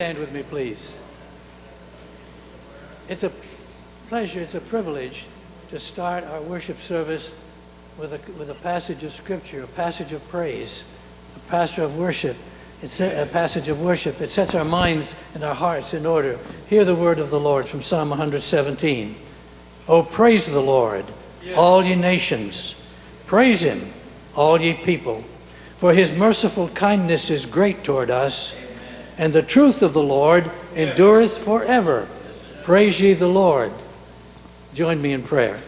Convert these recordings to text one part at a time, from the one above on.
Stand with me, please. It's a pleasure, it's a privilege to start our worship service with a, with a passage of Scripture, a passage of praise, a pastor of worship. It's a passage of worship. It sets our minds and our hearts in order. Hear the word of the Lord from Psalm 117. Oh, praise the Lord, all ye nations. Praise him, all ye people. For his merciful kindness is great toward us, and the truth of the Lord endureth forever. Praise ye the Lord. Join me in prayer.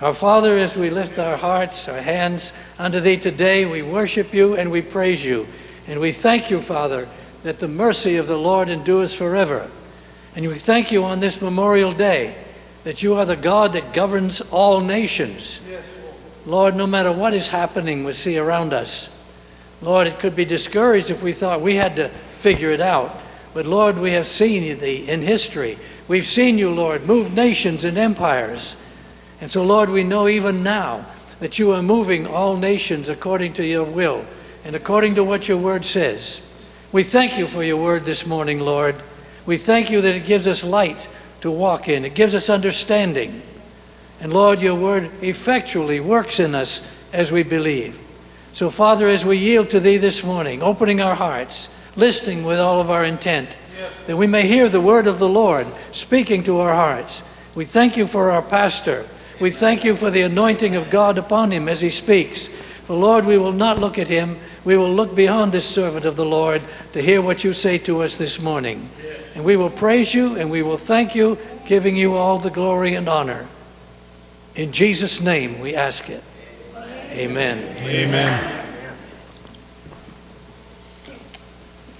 Our Father, as we lift our hearts, our hands unto Thee today, we worship You and we praise You. And we thank You, Father, that the mercy of the Lord endures forever. And we thank You on this Memorial Day that You are the God that governs all nations. Lord, no matter what is happening we see around us, Lord, it could be discouraged if we thought we had to figure it out. But Lord, we have seen Thee in history. We've seen You, Lord, move nations and empires. And so, Lord, we know even now that you are moving all nations according to your will and according to what your word says. We thank you for your word this morning, Lord. We thank you that it gives us light to walk in, it gives us understanding. And Lord, your word effectually works in us as we believe. So, Father, as we yield to thee this morning, opening our hearts, listening with all of our intent, that we may hear the word of the Lord speaking to our hearts. We thank you for our pastor. We thank you for the anointing of God upon him as he speaks. For Lord, we will not look at him. We will look beyond this servant of the Lord to hear what you say to us this morning. And we will praise you and we will thank you, giving you all the glory and honor. In Jesus' name we ask it. Amen. Amen.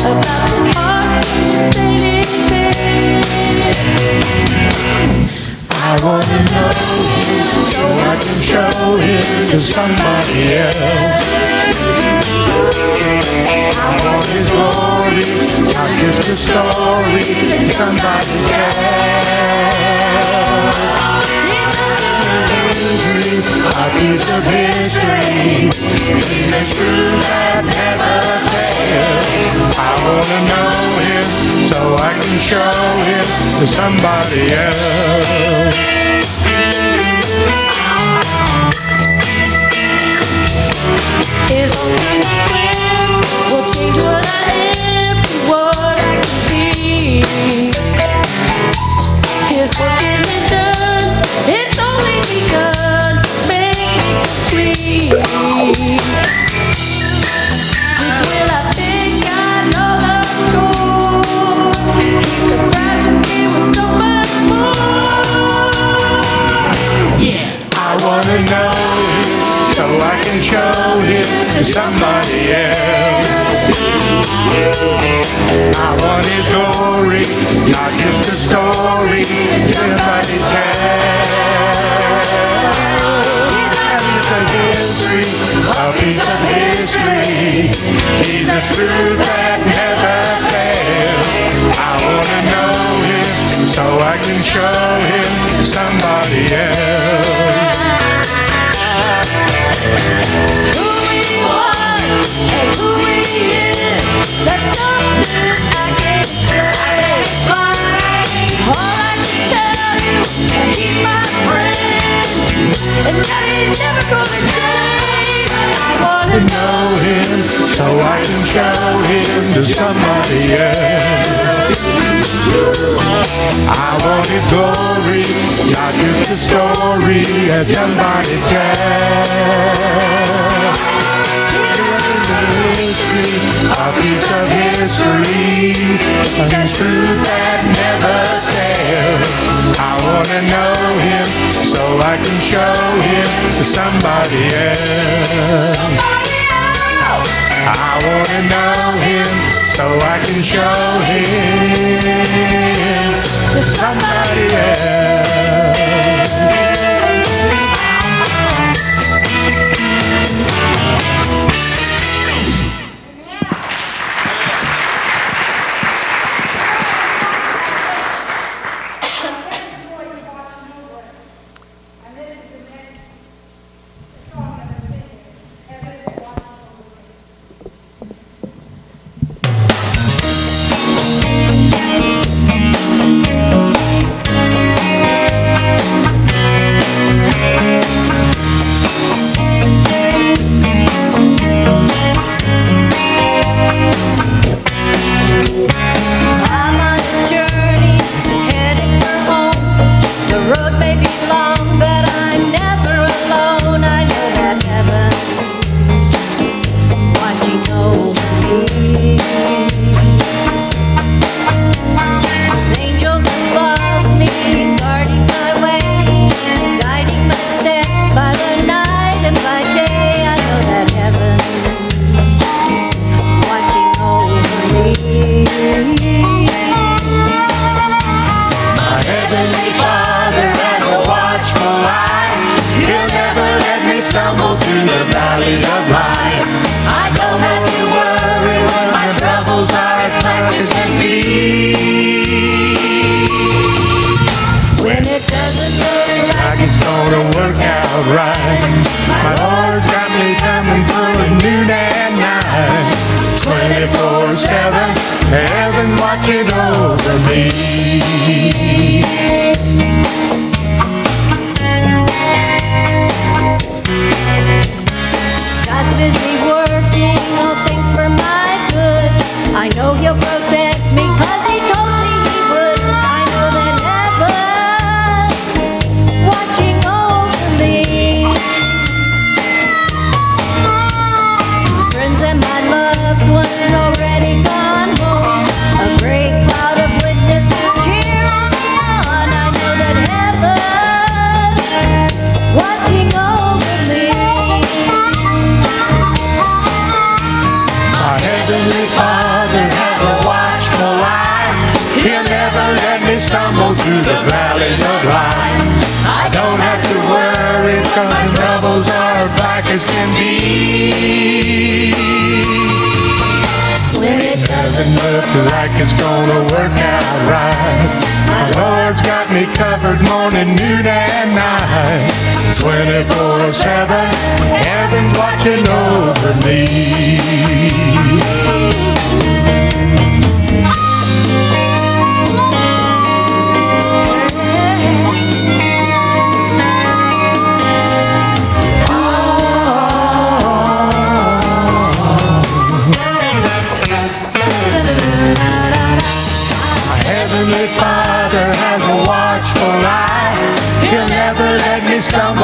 I wanna know so I can show him to somebody else. I want his glory, not just a story somebody tells. A piece of history, the truth that never fails. I wanna know him so I can show him to somebody else. His will change what I am to what I can be. His work isn't done; it's only begun to make me complete. Wanna know him so I can show him to somebody else. I want his glory, not just a story somebody tells. History, a piece of history. He's the truth that never fails. I wanna know him so I can show him somebody else. I wanna know him so I can him to somebody else. I want his glory, not just a story that somebody tells. History, a piece of history, a truth that never fails. I wanna know him I can show him to somebody else. I want to know him so I can show him to somebody else.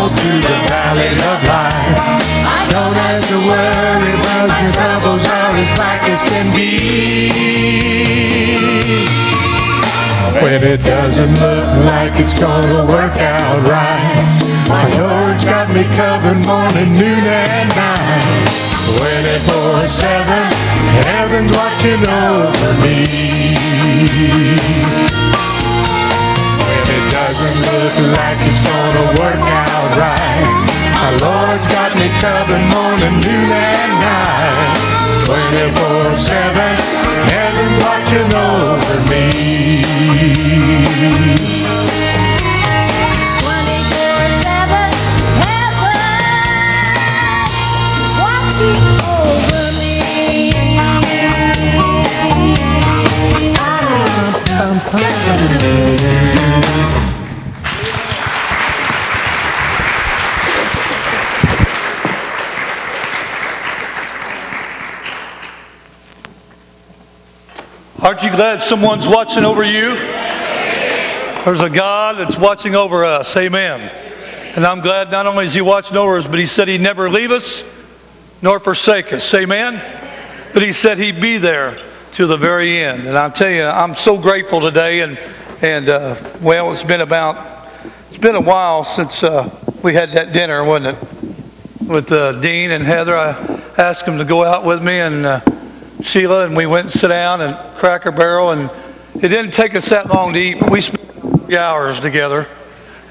Stumble through the valleys of life. Don't have to worry when my troubles are as black as can be. When it doesn't look like it's gonna work out right. My Lord's got me covered morning, noon, and night. 24-7, heaven's watching over me. When it doesn't look like it's gonna work out right. My Lord's got me covered morning, noon, and night. 24-7, heaven's watching over me. 24/7, heaven Aren't you glad someone's watching over you? There's a God that's watching over us. Amen. And I'm glad not only is He watching over us, but He said He'd never leave us nor forsake us. Amen. But He said He'd be there to the very end. And I'll tell you, I'm so grateful today. And, and uh, well, it's been about it's been a while since uh, we had that dinner, wasn't it? With uh, Dean and Heather. I asked them to go out with me and uh, Sheila, and we went and sit down and Cracker Barrel. And it didn't take us that long to eat, but we spent three hours together.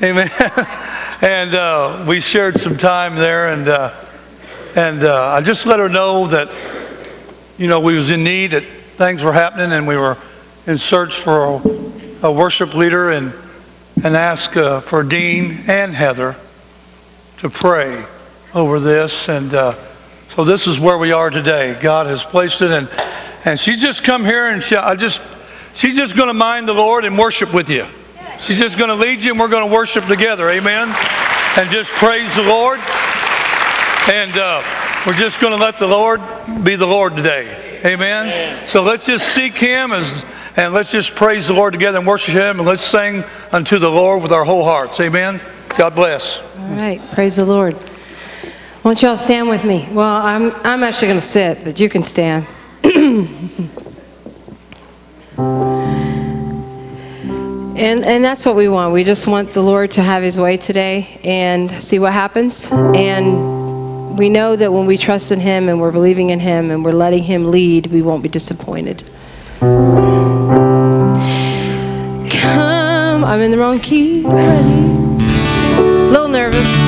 Amen. and uh, we shared some time there, and uh, and uh, I just let her know that you know we was in need, that things were happening, and we were in search for a, a worship leader, and and ask uh, for Dean and Heather to pray over this, and uh, so this is where we are today. God has placed it, and and she's just come here, and she, I just she's just going to mind the Lord and worship with you. She's just going to lead you, and we're going to worship together. Amen. And just praise the Lord. And uh, we're just going to let the Lord be the Lord today. Amen. So let's just seek Him as, and let's just praise the Lord together and worship Him, and let's sing unto the Lord with our whole hearts. Amen. God bless. All right, praise the Lord. Why don't y'all stand with me? Well, I'm, I'm actually going to sit, but you can stand. and, and that's what we want. We just want the Lord to have his way today and see what happens. And we know that when we trust in him and we're believing in him and we're letting him lead, we won't be disappointed. Come, I'm in the wrong key. A little nervous.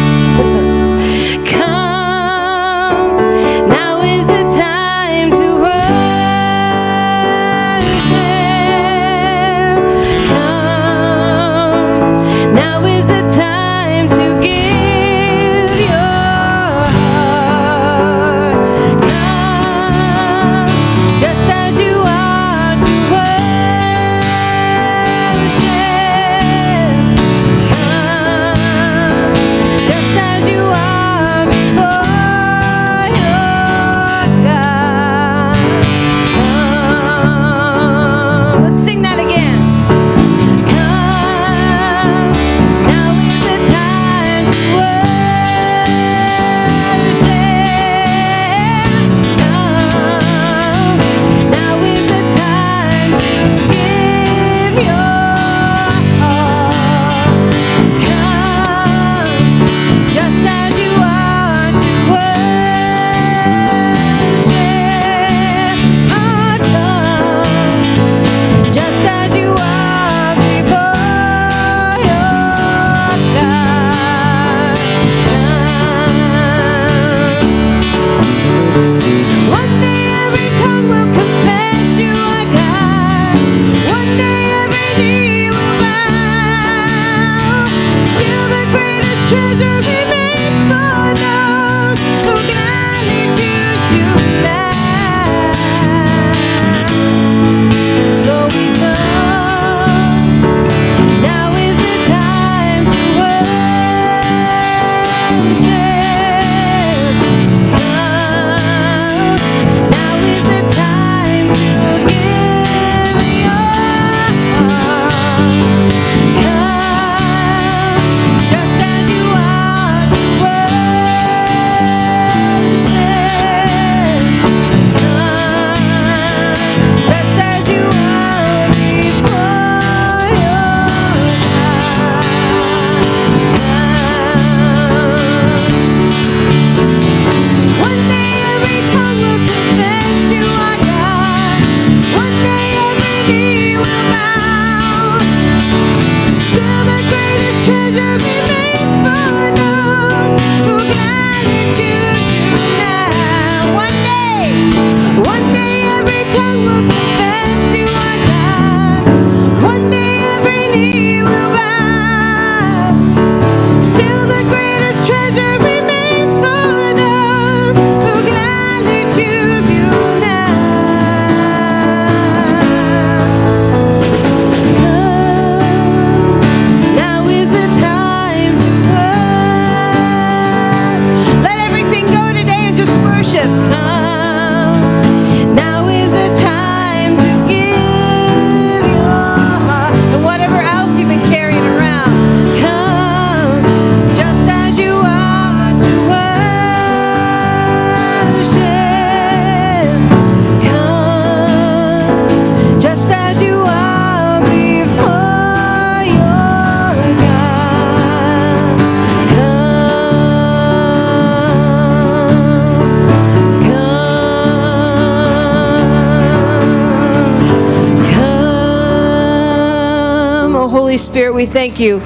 We thank you.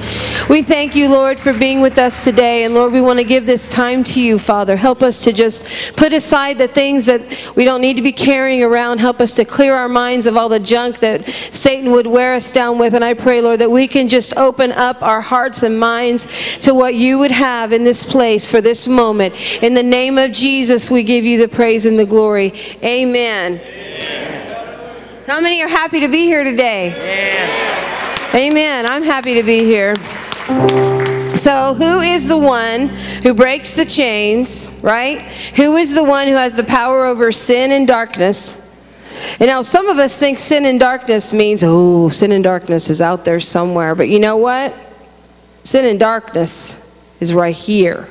We thank you, Lord, for being with us today. And Lord, we want to give this time to you, Father. Help us to just put aside the things that we don't need to be carrying around. Help us to clear our minds of all the junk that Satan would wear us down with. And I pray, Lord, that we can just open up our hearts and minds to what you would have in this place for this moment. In the name of Jesus, we give you the praise and the glory. Amen. How many are happy to be here today? Amen. I'm happy to be here. So, who is the one who breaks the chains, right? Who is the one who has the power over sin and darkness? And now, some of us think sin and darkness means, oh, sin and darkness is out there somewhere. But you know what? Sin and darkness is right here.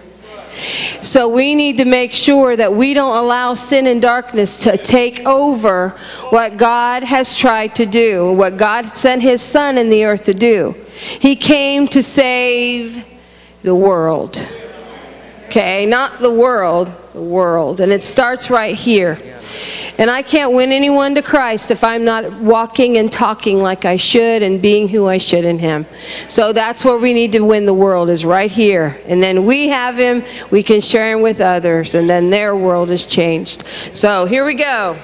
So we need to make sure that we don't allow sin and darkness to take over what God has tried to do, what God sent His Son in the earth to do. He came to save the world. Okay, not the world, the world. And it starts right here. And I can't win anyone to Christ if I'm not walking and talking like I should and being who I should in Him. So that's where we need to win the world, is right here. And then we have Him, we can share Him with others, and then their world is changed. So here we go.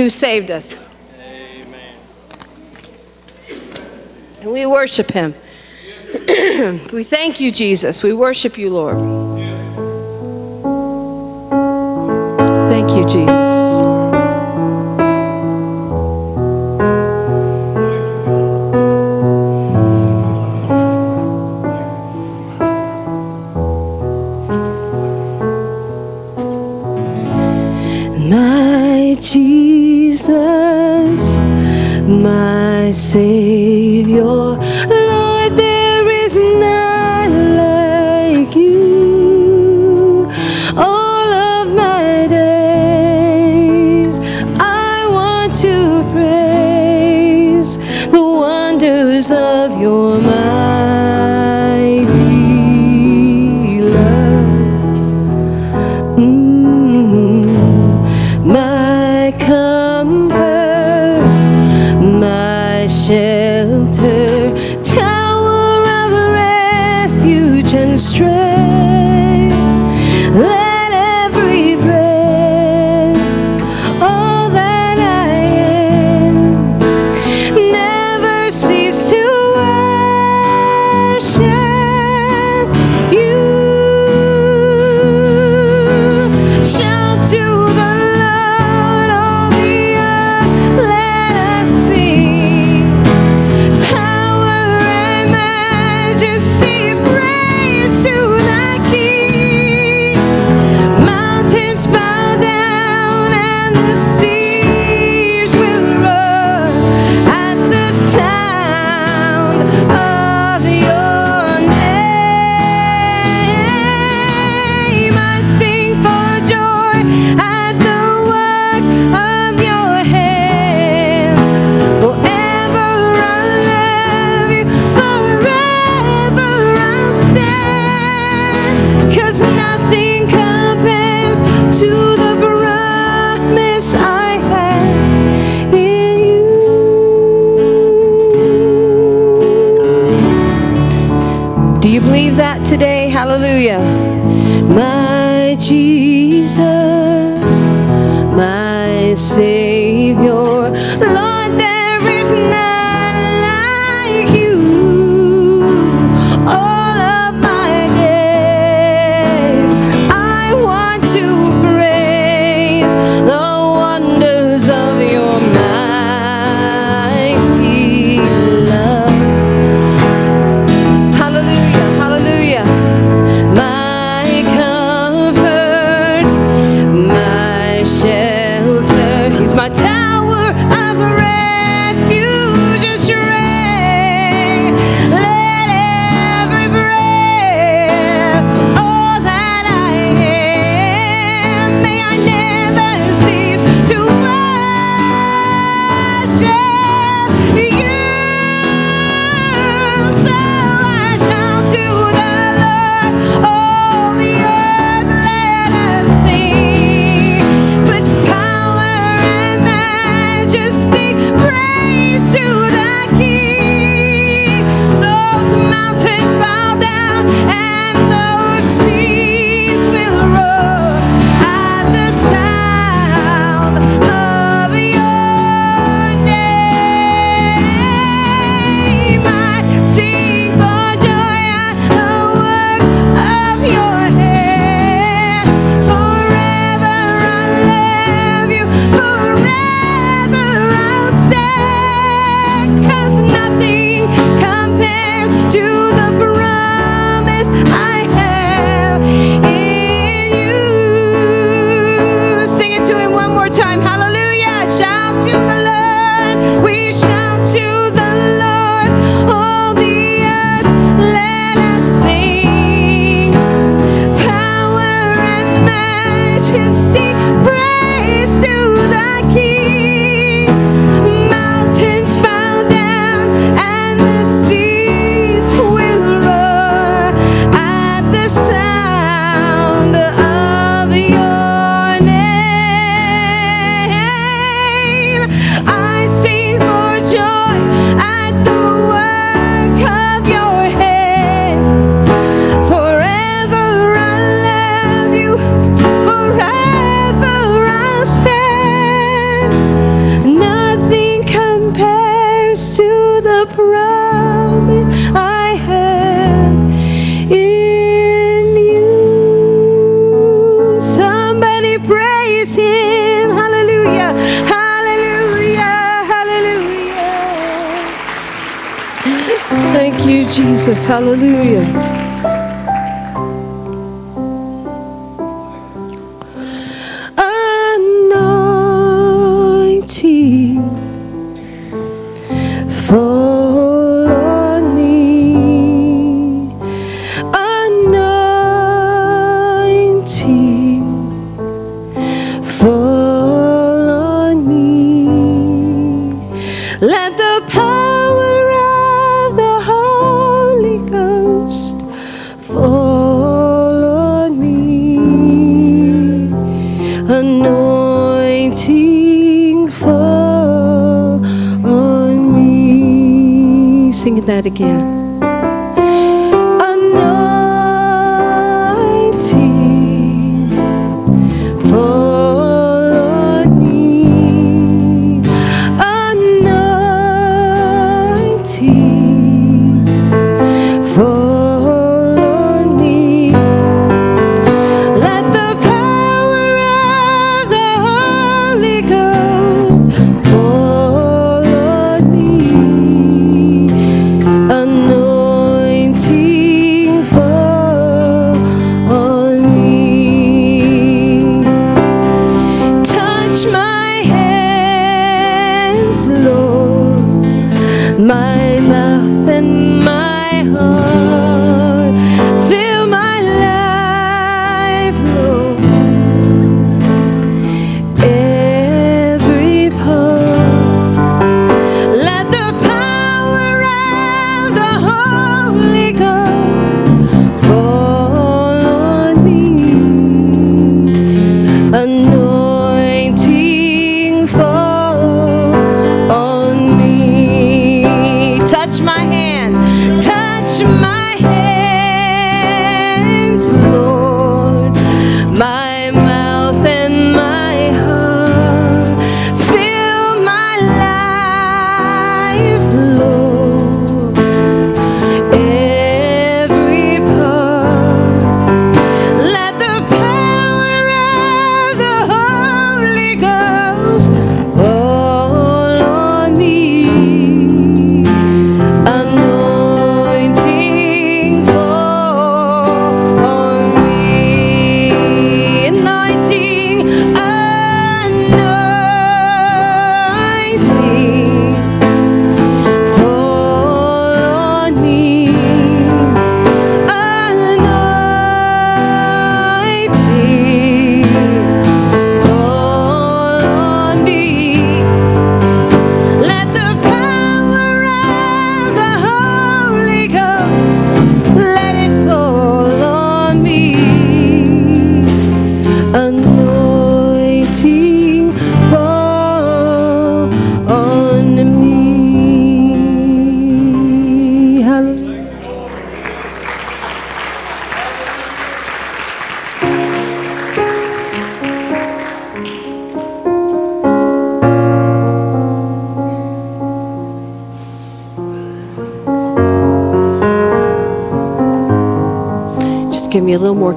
who saved us. Amen. And we worship him. we thank you, Jesus. We worship you, Lord. Thank you, Jesus.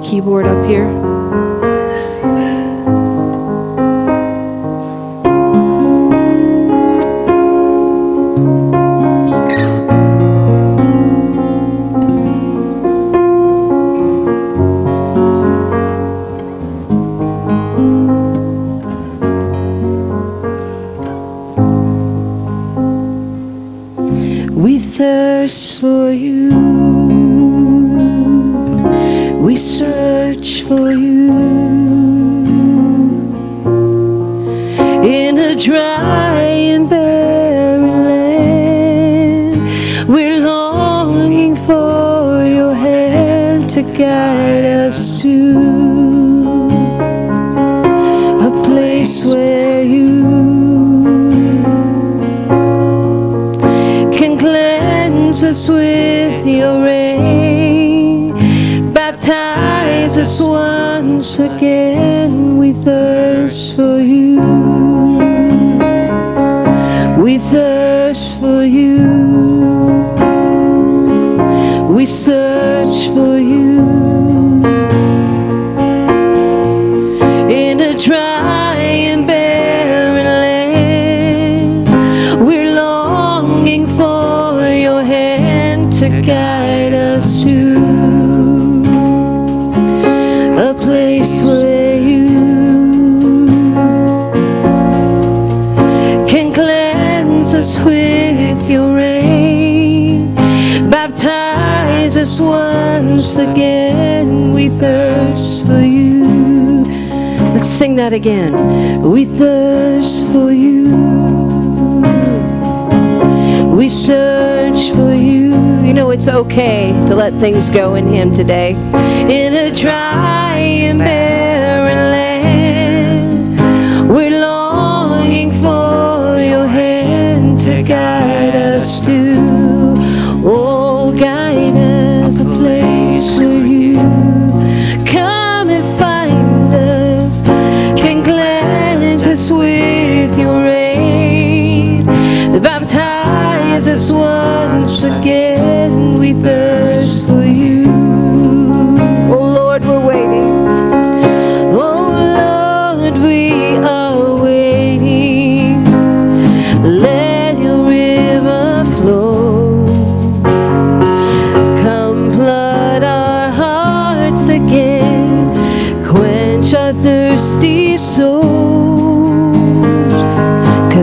Keyboard up here. sing that again. We thirst for you. We search for you. You know, it's okay to let things go in Him today. In a dry and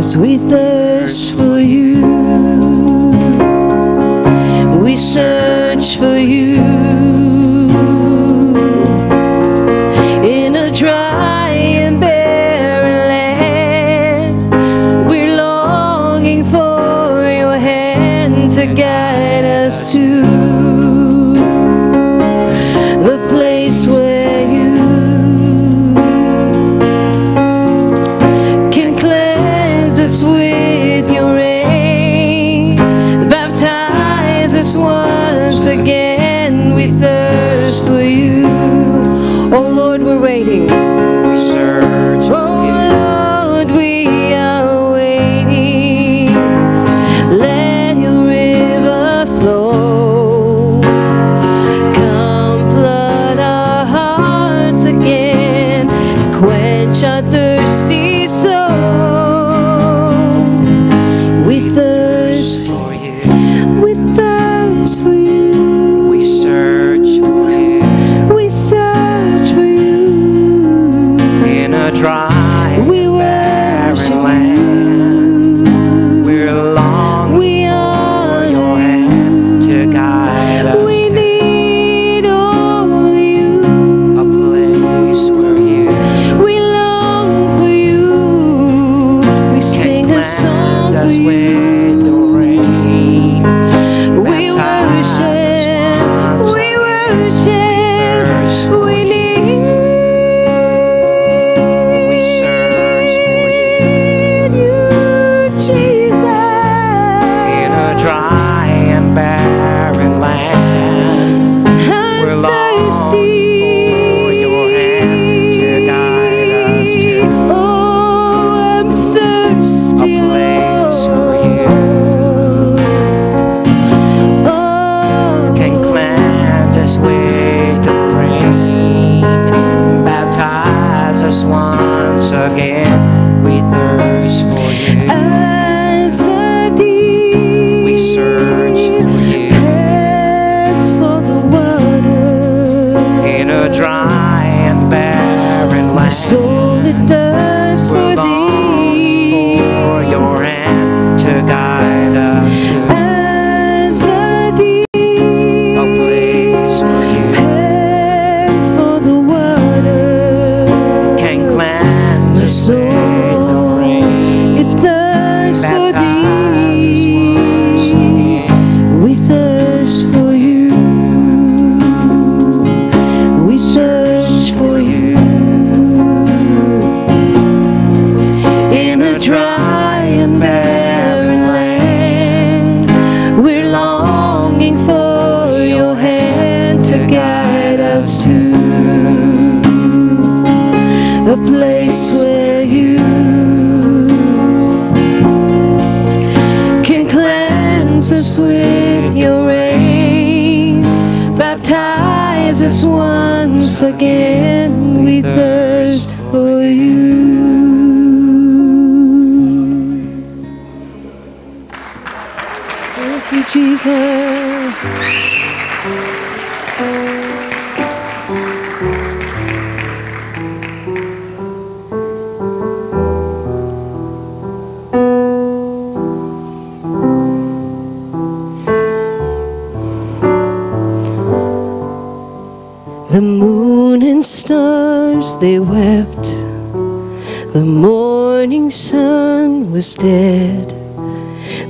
as we with your rain. Baptize us once again, we thirst for you. Thank you, Jesus.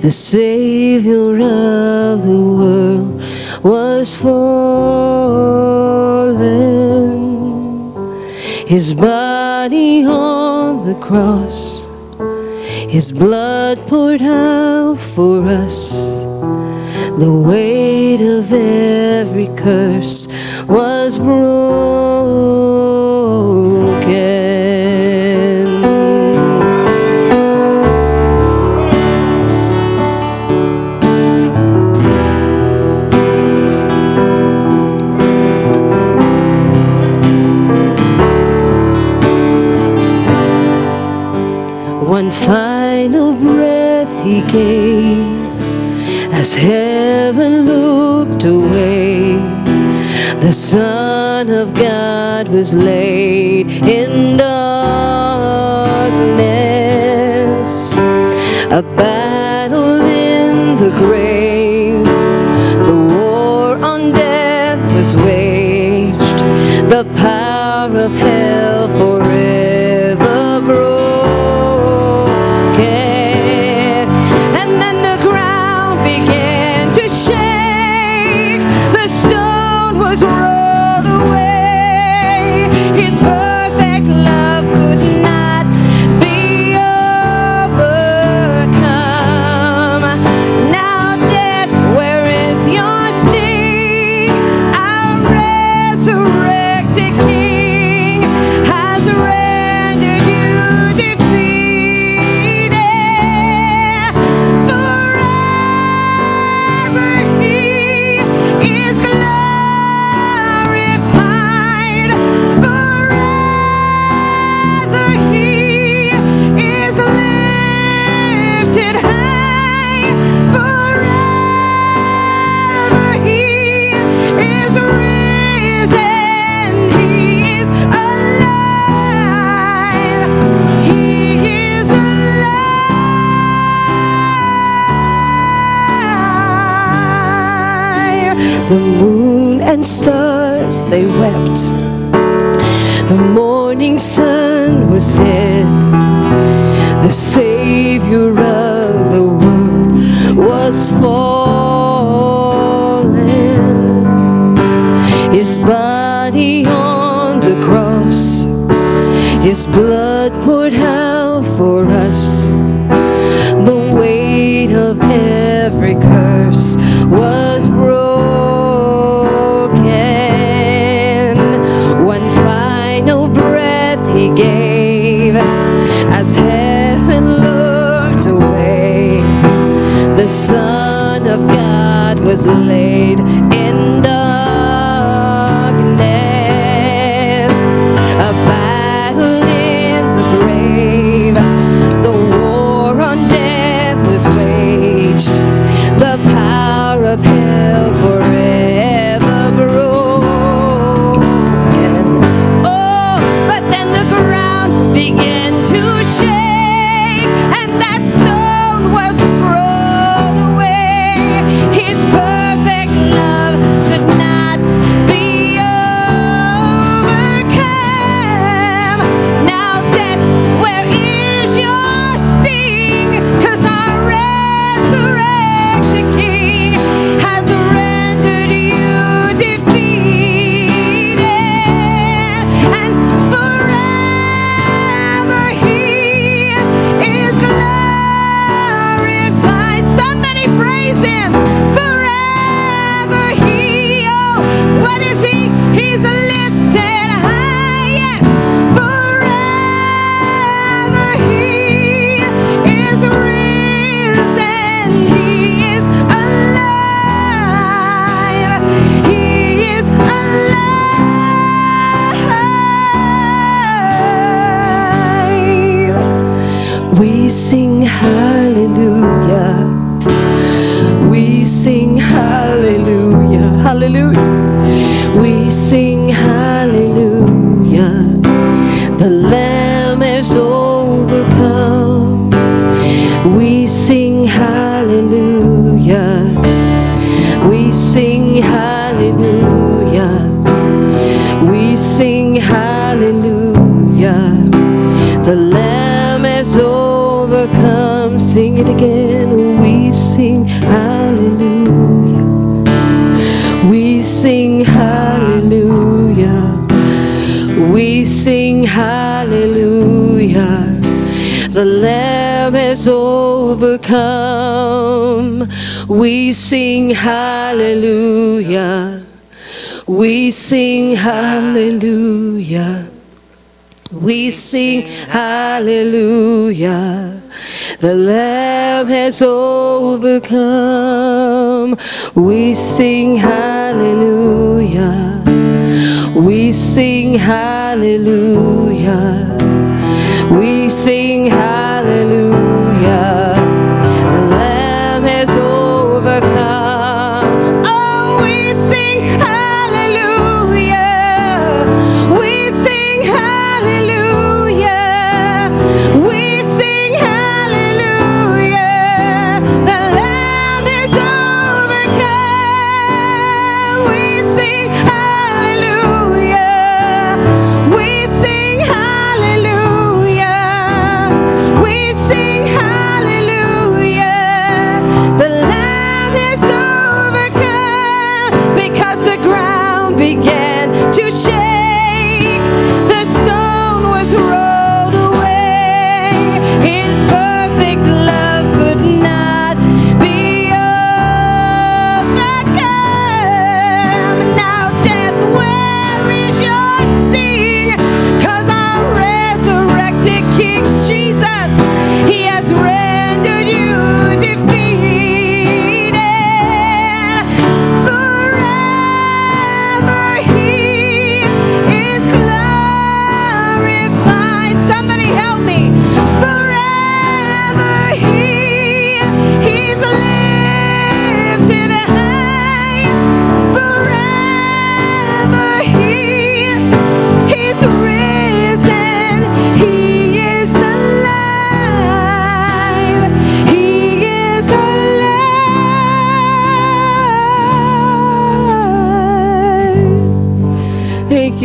The Savior of the world was fallen. His body on the cross, His blood poured out for us. The weight of every curse was broken. Gave as heaven looked away. The Son of God was laid in darkness. A battle in the grave. The war on death was waged. The power of hell forever The moon and stars they wept. The morning sun was dead. The Savior His blood poured out for us. The weight of every curse was broken. One final breath He gave as heaven looked away. The Son of God was laid Sing it again. We sing hallelujah. We sing hallelujah. We sing hallelujah. The Lamb has overcome. We sing hallelujah. We sing hallelujah. We sing hallelujah. The Lamb has overcome. We sing hallelujah. We sing hallelujah. We sing hallelujah.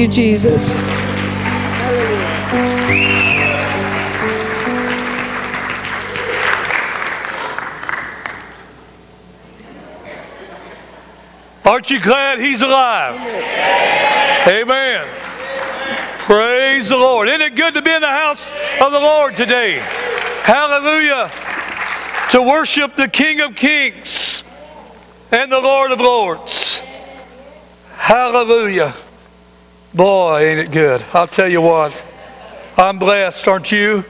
You, Jesus. Aren't you glad he's alive? Amen. Praise the Lord. Isn't it good to be in the house of the Lord today? Hallelujah. To worship the King of Kings and the Lord of Lords. Hallelujah. Boy, ain't it good. I'll tell you what. I'm blessed, aren't you?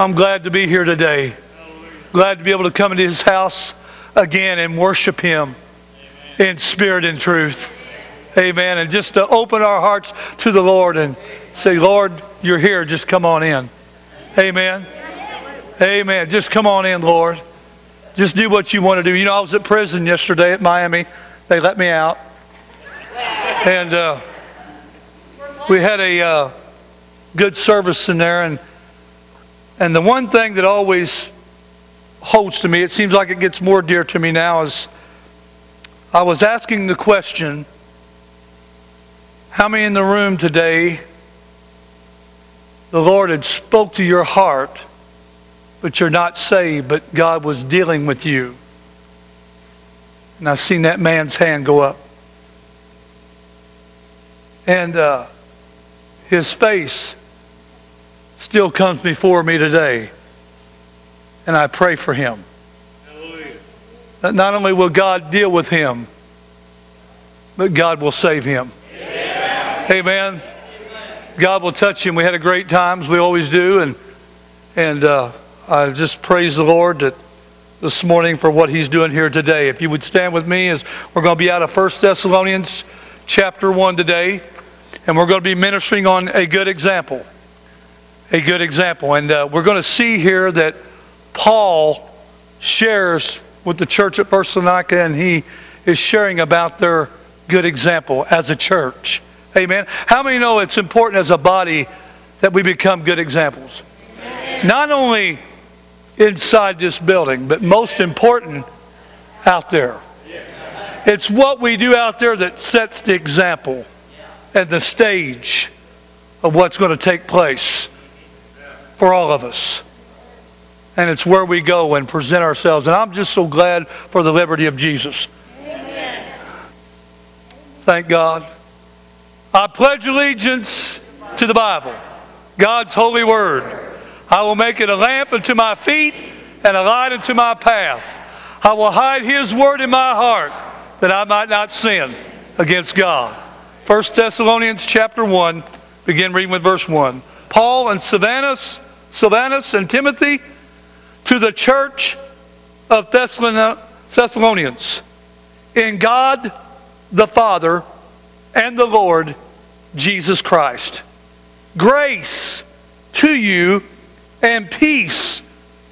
I'm glad to be here today. Glad to be able to come into his house again and worship him in spirit and truth. Amen. And just to open our hearts to the Lord and say, Lord, you're here. Just come on in. Amen. Amen. Just come on in, Lord. Just do what you want to do. You know, I was at prison yesterday at Miami. They let me out. And uh, we had a uh, good service in there. And, and the one thing that always holds to me, it seems like it gets more dear to me now, is I was asking the question how many in the room today the Lord had spoke to your heart, but you're not saved, but God was dealing with you? And I've seen that man's hand go up. And uh, his face still comes before me today. And I pray for him. That not only will God deal with him, but God will save him. Amen. God will touch him. We had a great time, as we always do, and and uh, I just praise the Lord that this morning for what He's doing here today. If you would stand with me, as we're going to be out of 1 Thessalonians chapter one today, and we're going to be ministering on a good example, a good example, and uh, we're going to see here that Paul shares with the church at Thessalonica, and he is sharing about their good example as a church. Amen. How many know it's important as a body that we become good examples? Not only inside this building, but most important, out there. It's what we do out there that sets the example and the stage of what's going to take place for all of us. And it's where we go and present ourselves. And I'm just so glad for the liberty of Jesus. Thank God. I pledge allegiance to the Bible, God's holy word. I will make it a lamp unto my feet and a light unto my path. I will hide his word in my heart that I might not sin against God. 1 Thessalonians chapter 1, begin reading with verse 1. Paul and Silvanus, Silvanus and Timothy to the church of Thessalonians in God the Father and the Lord Jesus Christ. Grace to you and peace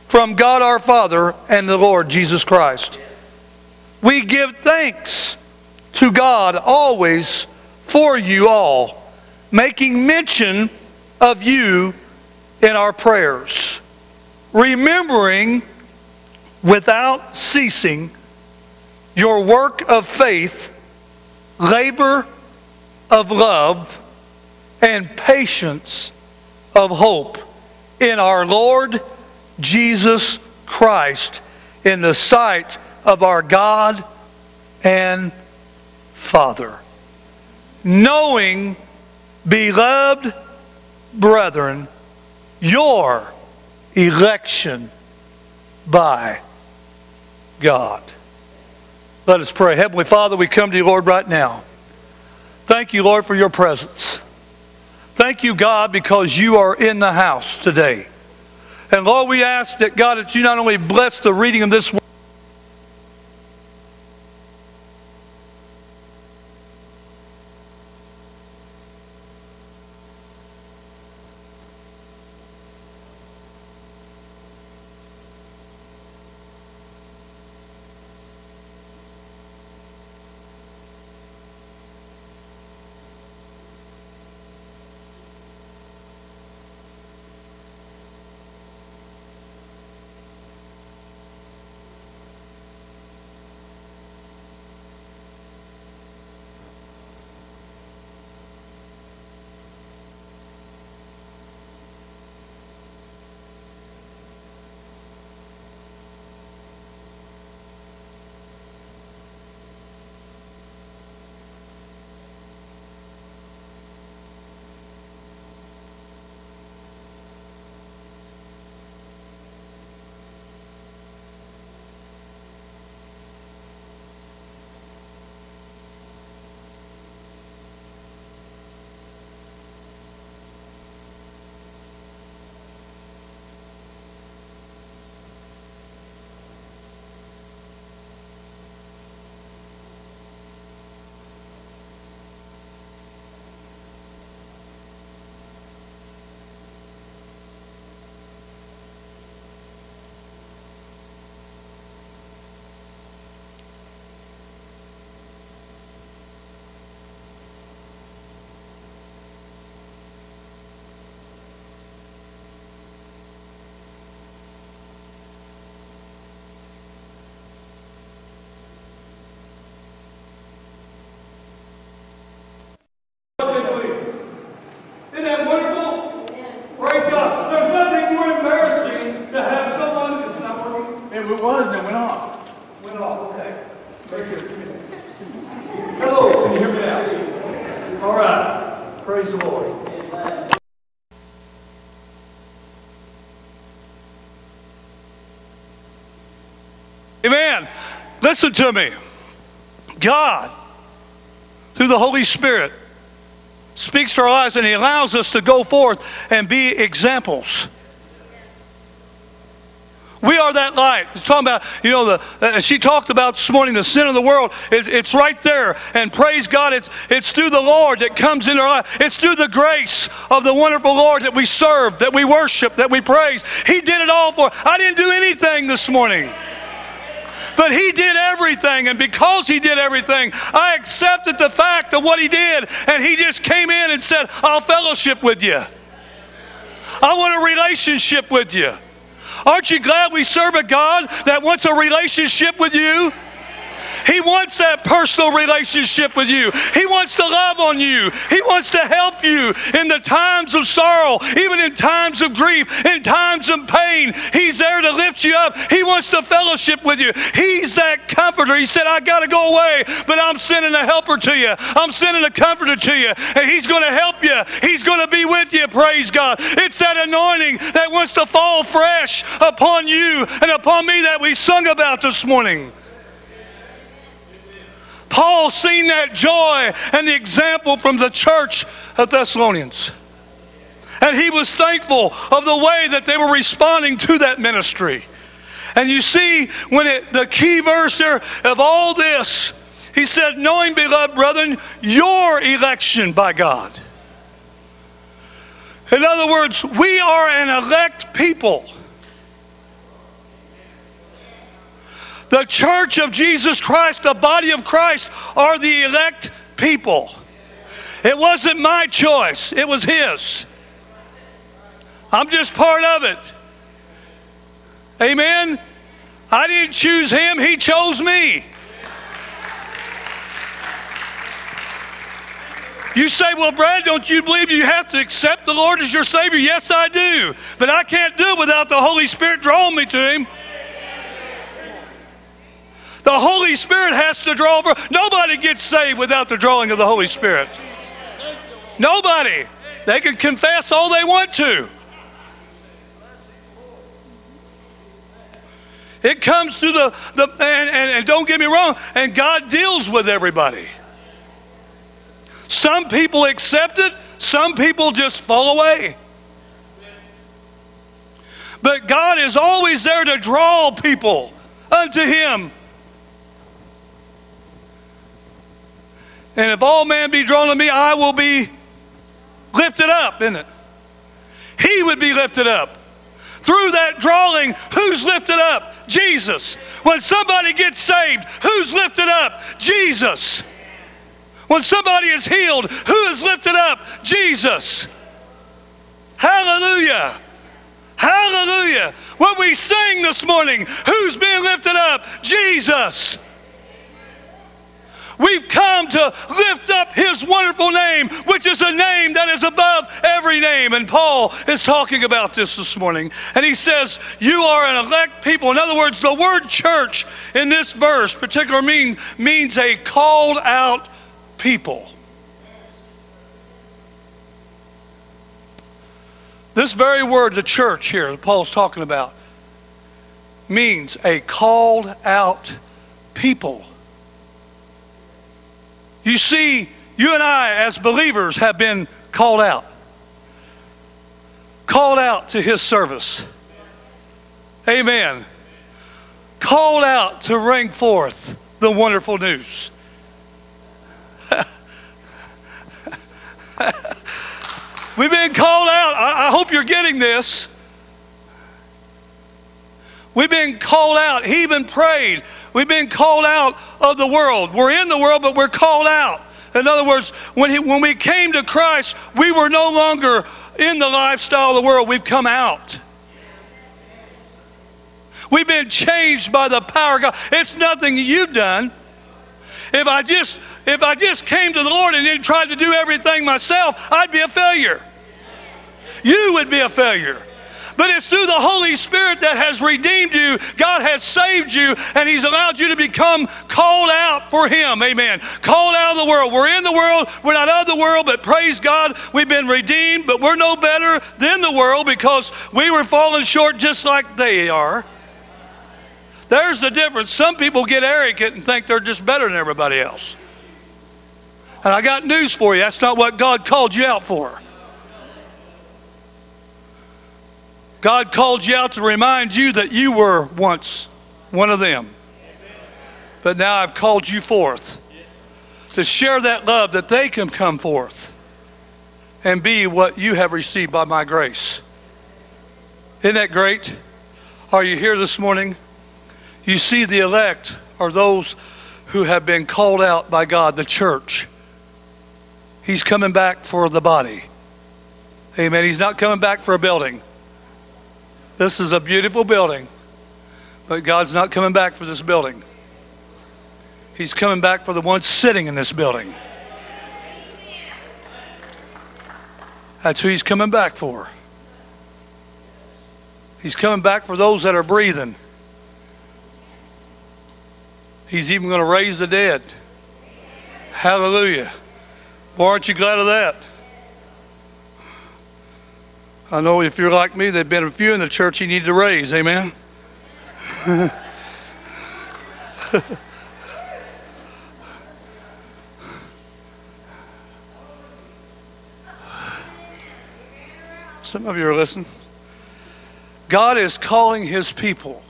from God our Father and the Lord Jesus Christ. We give thanks to God always for you all, making mention of you in our prayers, remembering without ceasing your work of faith, labor of love, and patience of hope in our Lord Jesus Christ in the sight of our God and Father. Knowing, beloved brethren, your election by God. Let us pray. Heavenly Father, we come to you, Lord, right now. Thank you, Lord, for your presence. Thank you, God, because you are in the house today. And Lord, we ask that, God, that you not only bless the reading of this word, Listen to me. God, through the Holy Spirit, speaks to our lives and He allows us to go forth and be examples. We are that light. It's talking about, you know, the, uh, she talked about this morning the sin of the world. It, it's right there. And praise God, it's, it's through the Lord that comes into our life. It's through the grace of the wonderful Lord that we serve, that we worship, that we praise. He did it all for I didn't do anything this morning. But he did everything, and because he did everything, I accepted the fact of what he did, and he just came in and said, I'll fellowship with you. I want a relationship with you. Aren't you glad we serve a God that wants a relationship with you? He wants that personal relationship with you. He wants to love on you. He wants to help you in the times of sorrow, even in times of grief, in times of pain. He's there to lift you up. He wants to fellowship with you. He's that comforter. He said, I got to go away, but I'm sending a helper to you. I'm sending a comforter to you, and He's going to help you. He's going to be with you. Praise God. It's that anointing that wants to fall fresh upon you and upon me that we sung about this morning. Paul seen that joy and the example from the church of Thessalonians. And he was thankful of the way that they were responding to that ministry. And you see, when it, the key verse there of all this, he said, Knowing, beloved brethren, your election by God. In other words, we are an elect people. The church of Jesus Christ, the body of Christ, are the elect people. It wasn't my choice, it was His. I'm just part of it. Amen? I didn't choose Him, He chose me. You say, well, Brad, don't you believe you have to accept the Lord as your Savior? Yes, I do. But I can't do it without the Holy Spirit drawing me to Him. The Holy Spirit has to draw over. Nobody gets saved without the drawing of the Holy Spirit. Nobody. They can confess all they want to. It comes through the, the and, and, and don't get me wrong, and God deals with everybody. Some people accept it, some people just fall away. But God is always there to draw people unto Him. And if all men be drawn to me, I will be lifted up, isn't it? He would be lifted up. Through that drawing, who's lifted up? Jesus. When somebody gets saved, who's lifted up? Jesus. When somebody is healed, who is lifted up? Jesus. Hallelujah. Hallelujah. When we sing this morning, who's being lifted up? Jesus. We've come to lift up his wonderful name, which is a name that is above every name. And Paul is talking about this this morning. And he says, You are an elect people. In other words, the word church in this verse, particular mean, means a called out people. This very word, the church here, that Paul's talking about, means a called out people. You see, you and I, as believers, have been called out. Called out to His service. Amen. Called out to bring forth the wonderful news. We've been called out. I, I, hope you're getting this. We've been called out. He even prayed. We've been called out of the world. We're in the world, but we're called out. In other words, when, he, when we came to Christ, we were no longer in the lifestyle of the world. We've come out. We've been changed by the power of God. It's nothing you've done. If I just if I just came to the Lord and then tried to do everything myself, I'd be a failure. You would be a failure. But it's through the Holy Spirit that has redeemed you. God has saved you, and He's allowed you to become called out for Him. Amen. Called out of the world. We're in the world. We're not of the world, but praise God, we've been redeemed, but we're no better than the world because we were falling short just like they are. There's the difference. Some people get arrogant and think they're just better than everybody else. And I got news for you that's not what God called you out for. God called you out to remind you that you were once one of them. But now I've called you forth to share that love that they can come forth and be what you have received by my grace. Isn't that great? Are you here this morning? You see, the elect are those who have been called out by God, the church. He's coming back for the body. Amen. He's not coming back for a building. This is a beautiful building, but God's not coming back for this building. He's coming back for the ones sitting in this building. That's who he's coming back for. He's coming back for those that are breathing. He's even going to raise the dead. Hallelujah. Boy, aren't you glad of that? I know if you're like me, there've been a few in the church you need to raise. Amen. Some of you are listening. God is calling his people.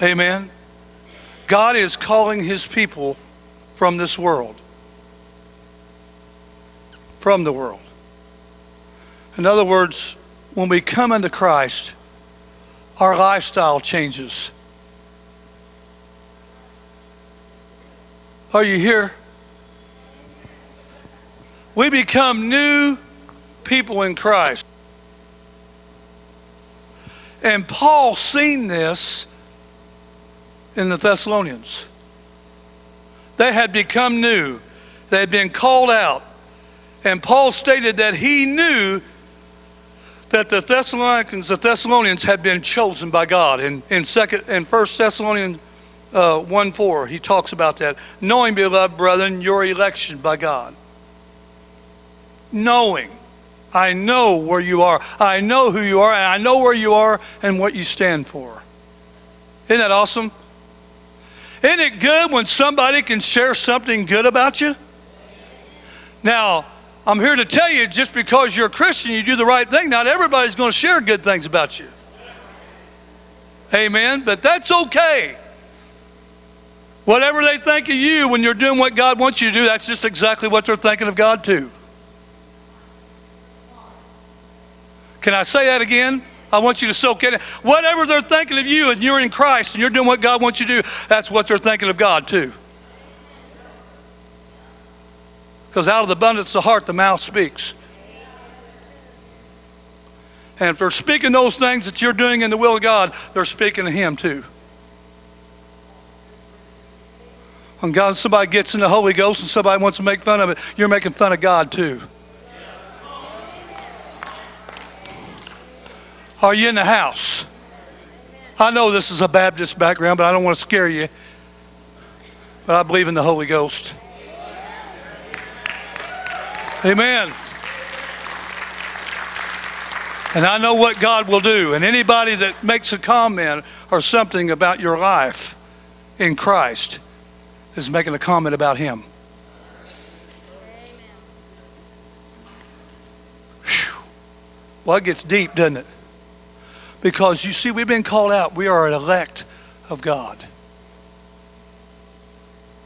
Amen. God is calling his people from this world. From the world. In other words, when we come into Christ, our lifestyle changes. Are you here? We become new people in Christ. And Paul seen this in the Thessalonians. They had become new. They had been called out. And Paul stated that he knew that the Thessalonians, the Thessalonians had been chosen by God. In, in, second, in 1 Thessalonians uh, 1 4, he talks about that. Knowing, beloved brethren, your election by God. Knowing. I know where you are. I know who you are, and I know where you are and what you stand for. Isn't that awesome? Isn't it good when somebody can share something good about you? Now, I'm here to tell you just because you're a Christian, you do the right thing. Not everybody's going to share good things about you. Amen. But that's okay. Whatever they think of you when you're doing what God wants you to do, that's just exactly what they're thinking of God too. Can I say that again? I want you to soak in it. Whatever they're thinking of you and you're in Christ and you're doing what God wants you to do, that's what they're thinking of God too. Because out of the abundance of the heart, the mouth speaks. And if they're speaking those things that you're doing in the will of God, they're speaking to Him too. When God, somebody gets in the Holy Ghost and somebody wants to make fun of it, you're making fun of God too. Are you in the house? I know this is a Baptist background, but I don't want to scare you. But I believe in the Holy Ghost. Amen. And I know what God will do. And anybody that makes a comment or something about your life in Christ is making a comment about Him. Whew. Well, it gets deep, doesn't it? Because you see, we've been called out. We are an elect of God.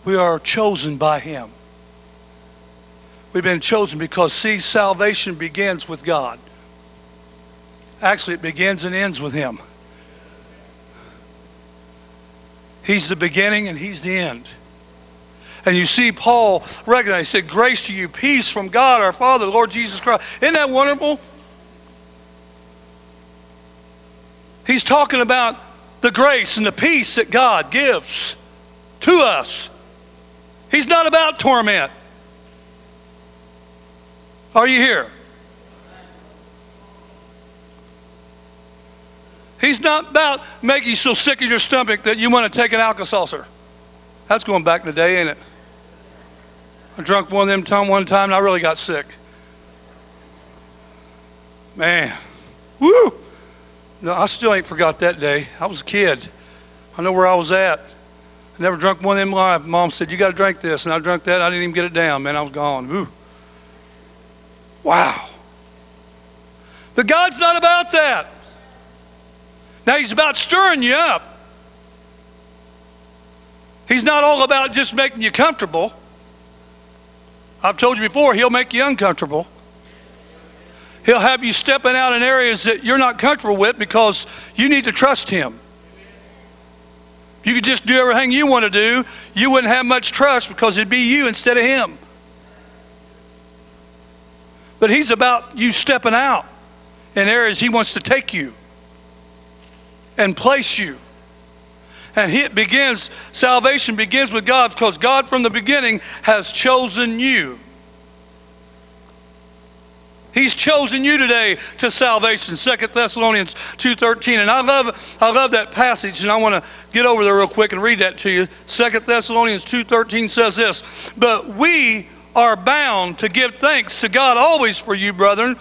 We are chosen by Him. We've been chosen because, see, salvation begins with God. Actually, it begins and ends with Him. He's the beginning and He's the end. And you see, Paul recognized, he said, Grace to you, peace from God our Father, Lord Jesus Christ. Isn't that wonderful? He's talking about the grace and the peace that God gives to us. He's not about torment. Are you here? He's not about making you so sick in your stomach that you want to take an Alka-Seltzer. That's going back in the day, ain't it? I drunk one of them time one time and I really got sick. Man, woo! No, I still ain't forgot that day. I was a kid. I know where I was at. I never drunk one of them live. Mom said, You got to drink this. And I drank that. I didn't even get it down, man. I was gone. Woo. Wow. But God's not about that. Now, He's about stirring you up. He's not all about just making you comfortable. I've told you before, He'll make you uncomfortable. He'll have you stepping out in areas that you're not comfortable with because you need to trust Him. If you could just do everything you want to do, you wouldn't have much trust because it'd be you instead of him. But he's about you stepping out in areas he wants to take you and place you. And it begins, salvation begins with God because God from the beginning has chosen you. He's chosen you today to salvation. 2 Thessalonians 2.13. And I love, I love that passage, and I want to get over there real quick and read that to you. 2 Thessalonians 2.13 says this, But we are bound to give thanks to God always for you, brethren,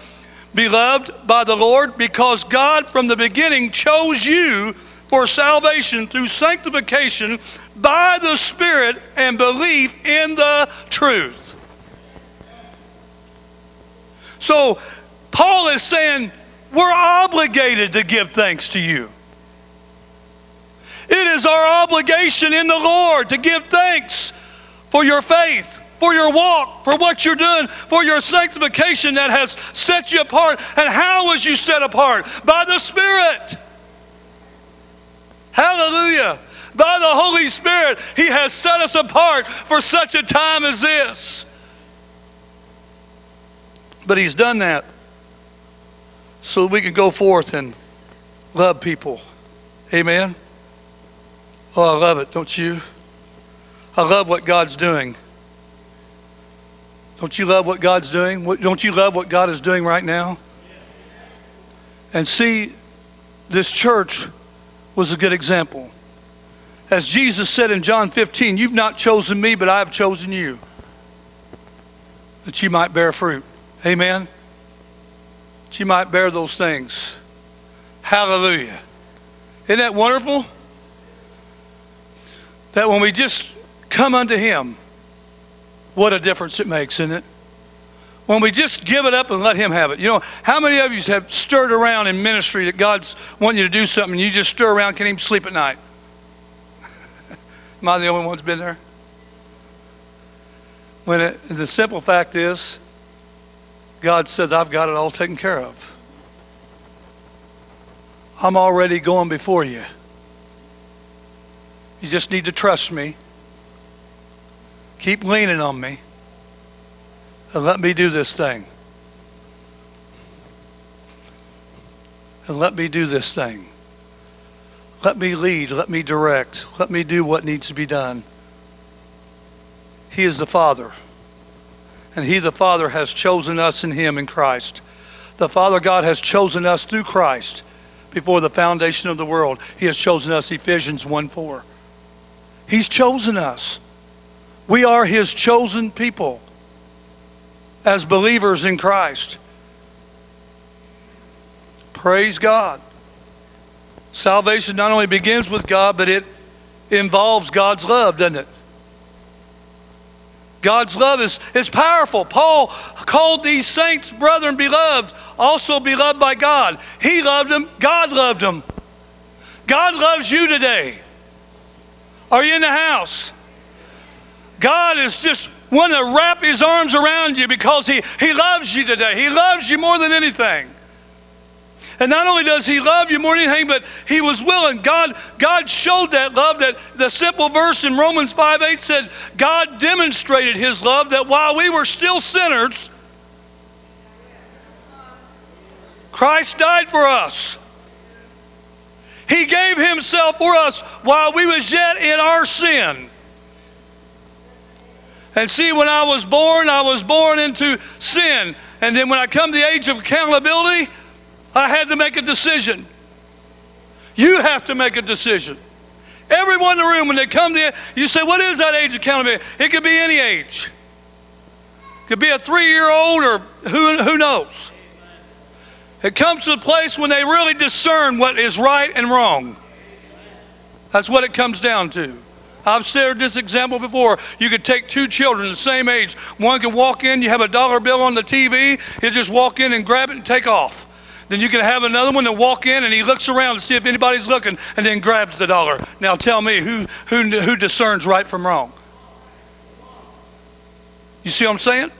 beloved by the Lord, because God from the beginning chose you for salvation through sanctification by the Spirit and belief in the truth. So Paul is saying, we're obligated to give thanks to you. It is our obligation in the Lord to give thanks for your faith, for your walk, for what you're doing, for your sanctification that has set you apart. And how was you set apart? By the Spirit. Hallelujah. By the Holy Spirit, He has set us apart for such a time as this. But He's done that so we can go forth and love people. Amen. Oh, I love it, don't you? I love what God's doing. Don't you love what God's doing? Don't you love what God is doing right now? And see, this church was a good example. As Jesus said in John 15, You've not chosen me, but I have chosen you, that you might bear fruit. Amen. That you might bear those things. Hallelujah. Isn't that wonderful? That when we just come unto Him, what a difference it makes, isn't it? When we just give it up and let Him have it. You know, how many of you have stirred around in ministry that God's wanting you to do something and you just stir around, can't even sleep at night? Am I the only one that's been there? When it, the simple fact is, God says, I've got it all taken care of. I'm already going before you. You just need to trust me. Keep leaning on me. And let me do this thing. And let me do this thing. Let me lead. Let me direct. Let me do what needs to be done. He is the Father. And He, the Father, has chosen us in Him in Christ. The Father God has chosen us through Christ before the foundation of the world. He has chosen us, Ephesians 1 4. He's chosen us. We are His chosen people as believers in Christ. Praise God. Salvation not only begins with God, but it involves God's love, doesn't it? God's love is, is powerful. Paul called these saints, brethren, beloved, also beloved by God. He loved them, God loved them. God loves you today. Are you in the house? God is just want to wrap his arms around you because he, he loves you today. He loves you more than anything. And not only does he love you more than anything, but he was willing. God, God showed that love that the simple verse in Romans 5 8 said, God demonstrated his love that while we were still sinners, Christ died for us. He gave himself for us while we was yet in our sin. And see, when I was born, I was born into sin. And then when I come to the age of accountability, I had to make a decision. You have to make a decision. Everyone in the room, when they come to you, you say, What is that age of accountability? It could be any age. It could be a three year old or who, who knows. It comes to the place when they really discern what is right and wrong. That's what it comes down to. I've shared this example before. You could take two children the same age. One can walk in, you have a dollar bill on the TV, he'll just walk in and grab it and take off. Then you can have another one that walk in and he looks around to see if anybody's looking and then grabs the dollar. Now tell me who, who, who discerns right from wrong? You see what I'm saying?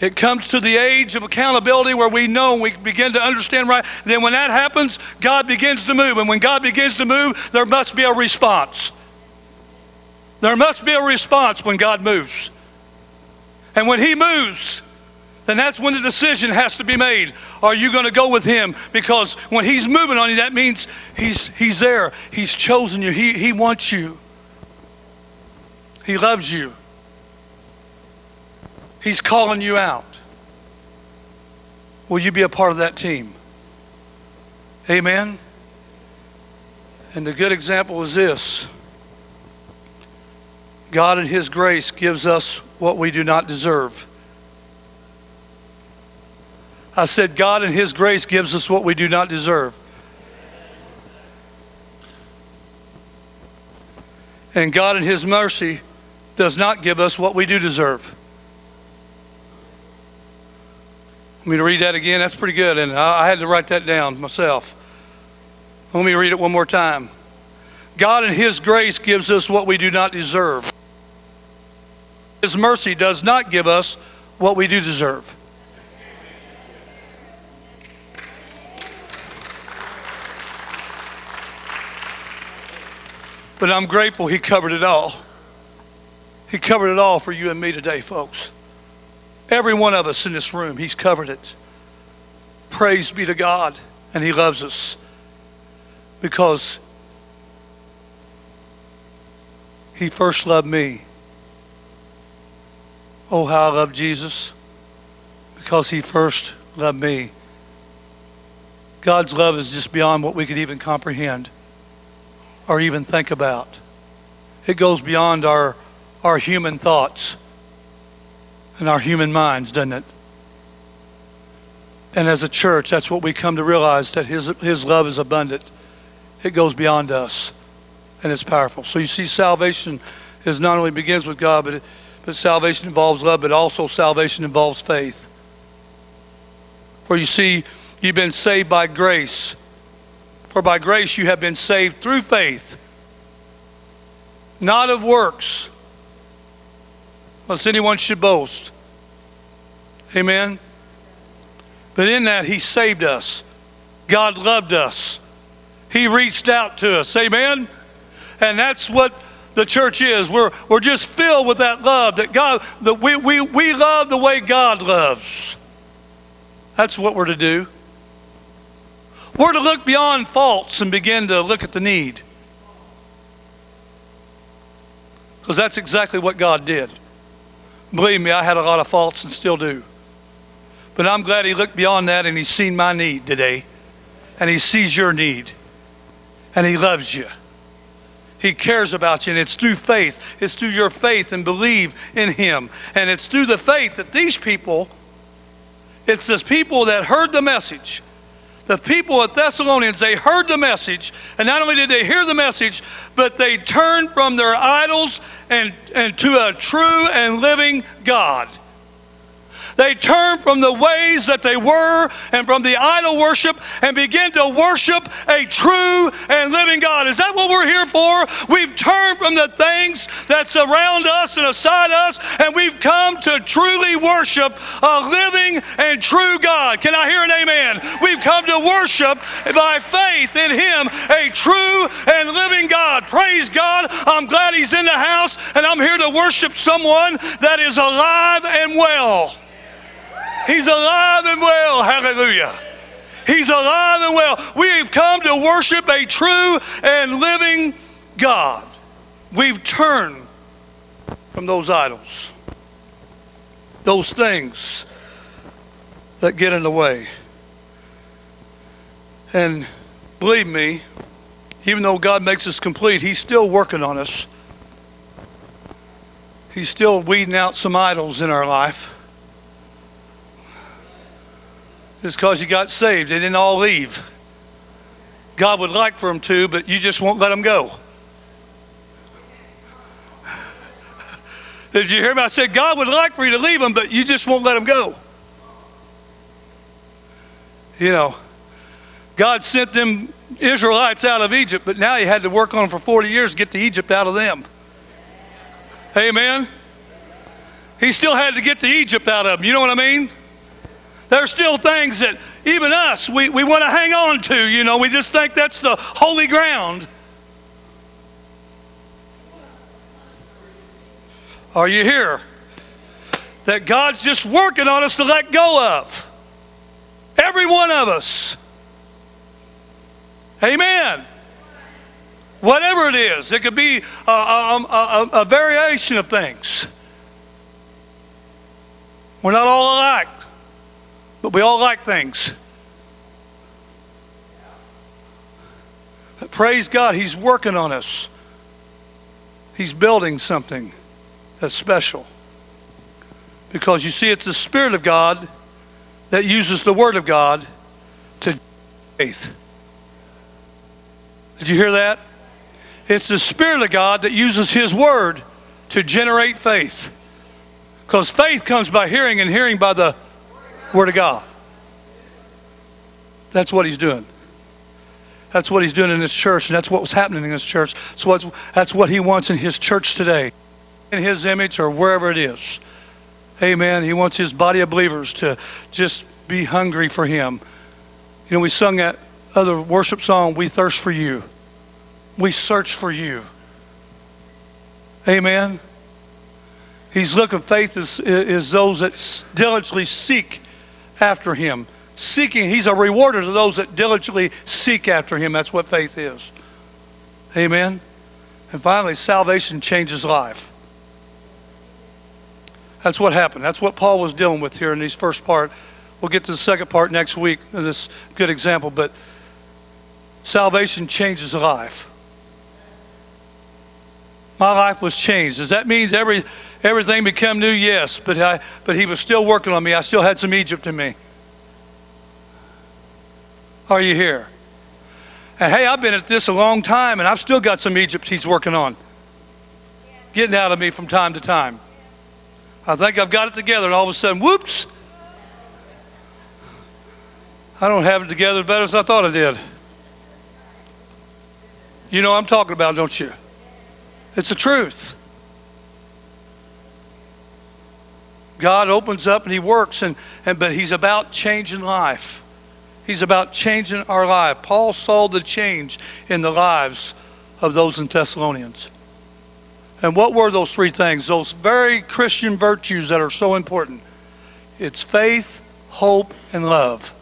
It comes to the age of accountability where we know and we begin to understand right. Then, when that happens, God begins to move. And when God begins to move, there must be a response. There must be a response when God moves. And when He moves, then that's when the decision has to be made. Are you going to go with Him? Because when He's moving on you, that means He's, he's there. He's chosen you, he, he wants you, He loves you. He's calling you out. Will you be a part of that team? Amen. And the good example is this God, in His grace, gives us what we do not deserve. I said, God, in His grace, gives us what we do not deserve. And God, in His mercy, does not give us what we do deserve. Let me to read that again. That's pretty good. And I, I had to write that down myself. Let me read it one more time. God, in His grace, gives us what we do not deserve. His mercy does not give us what we do deserve. But I'm grateful He covered it all. He covered it all for you and me today, folks. Every one of us in this room, He's covered it. Praise be to God, and He loves us because He first loved me. Oh, how I love Jesus because He first loved me. God's love is just beyond what we could even comprehend or even think about. It goes beyond our, our human thoughts and our human minds, doesn't it? And as a church, that's what we come to realize that His, His love is abundant. It goes beyond us, and it's powerful. So you see, salvation is not only begins with God, but, it, but salvation involves love, but also salvation involves faith. For you see, you've been saved by grace. For by grace you have been saved through faith, not of works, lest anyone should boast. Amen. But in that, He saved us. God loved us. He reached out to us. Amen. And that's what the church is. We're, we're just filled with that love that God, that we, we, we love the way God loves. That's what we're to do. We're to look beyond faults and begin to look at the need. Because that's exactly what God did. Believe me, I had a lot of faults and still do. But I'm glad He looked beyond that and He's seen my need today. And He sees your need. And He loves you. He cares about you, and it's through faith. It's through your faith and believe in Him. And it's through the faith that these people, it's the people that heard the message. The people at Thessalonians, they heard the message, and not only did they hear the message, but they turned from their idols and, and to a true and living God. They turn from the ways that they were and from the idol worship and begin to worship a true and living God. Is that what we're here for? We've turned from the things that surround us and aside us, and we've come to truly worship a living and true God. Can I hear an amen? We've come to worship by faith in Him, a true and living God. Praise God. I'm glad He's in the house, and I'm here to worship someone that is alive and well. He's alive and well. Hallelujah. He's alive and well. We've come to worship a true and living God. We've turned from those idols, those things that get in the way. And believe me, even though God makes us complete, He's still working on us. He's still weeding out some idols in our life. Just because you got saved, they didn't all leave. God would like for them to, but you just won't let them go. Did you hear me? I said, God would like for you to leave them, but you just won't let them go. You know, God sent them Israelites out of Egypt, but now He had to work on them for 40 years to get the Egypt out of them. Amen. He still had to get the Egypt out of them. You know what I mean? There's still things that even us, we, we want to hang on to. You know, we just think that's the holy ground. Are you here? That God's just working on us to let go of. Every one of us. Amen. Whatever it is, it could be a, a, a, a variation of things. We're not all alike, but we all like things. But praise God, He's working on us. He's building something that's special. Because you see, it's the Spirit of God that uses the Word of God to faith. Did you hear that? It's the Spirit of God that uses His Word to generate faith. Because faith comes by hearing, and hearing by the Word of God. That's what He's doing. That's what He's doing in this church, and that's what was happening in this church. So that's what He wants in His church today, in His image or wherever it is. Amen. He wants His body of believers to just be hungry for Him. You know, we sung that other worship song, We Thirst for You. We search for you. Amen. He's looking, faith is, is those that diligently seek after him. Seeking, he's a rewarder to those that diligently seek after him. That's what faith is. Amen. And finally, salvation changes life. That's what happened. That's what Paul was dealing with here in these first part. We'll get to the second part next week, this good example, but salvation changes life. My life was changed. Does that mean every, everything became new? Yes, but, I, but he was still working on me. I still had some Egypt in me. Are you here? And hey, I've been at this a long time, and I've still got some Egypt he's working on, getting out of me from time to time. I think I've got it together, and all of a sudden, whoops, I don't have it together better as I thought I did. You know I'm talking about, don't you? It's the truth. God opens up and He works, and, and but He's about changing life. He's about changing our life. Paul saw the change in the lives of those in Thessalonians. And what were those three things? Those very Christian virtues that are so important. It's faith, hope, and love.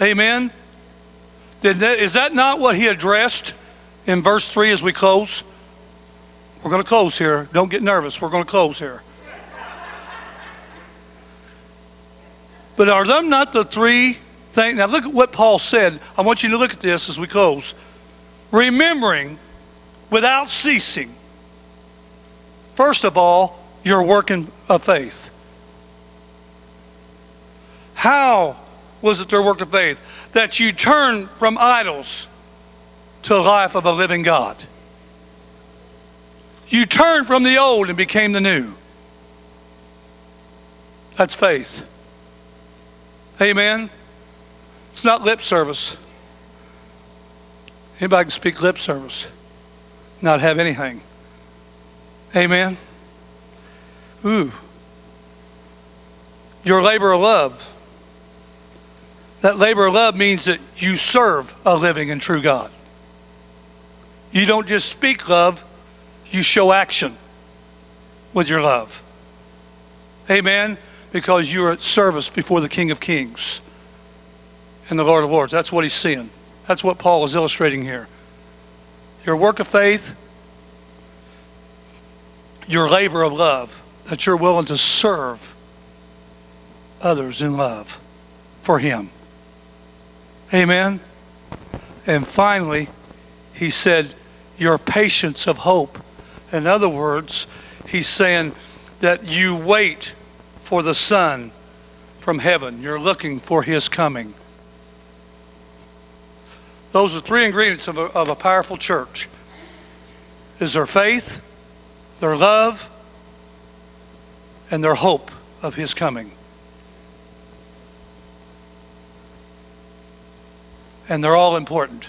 Amen? That, is that not what he addressed in verse 3 as we close? We're going to close here. Don't get nervous. We're going to close here. But are them not the three things? Now, look at what Paul said. I want you to look at this as we close. Remembering without ceasing, first of all, your working of faith. How was it their work of faith? That you turn from idols to a life of a living God. You turned from the old and became the new. That's faith. Amen. It's not lip service. Anybody can speak lip service, not have anything. Amen. Ooh. Your labor of love. That labor of love means that you serve a living and true God. You don't just speak love, you show action with your love. Amen because you're at service before the King of Kings and the Lord of Lords. That's what he's seeing. That's what Paul is illustrating here. Your work of faith, your labor of love, that you're willing to serve others in love for him. Amen. And finally, he said, your patience of hope. In other words, he's saying that you wait for the Son from heaven. You're looking for His coming. Those are three ingredients of a, of a powerful church. Is their faith, their love, and their hope of His coming. And they're all important.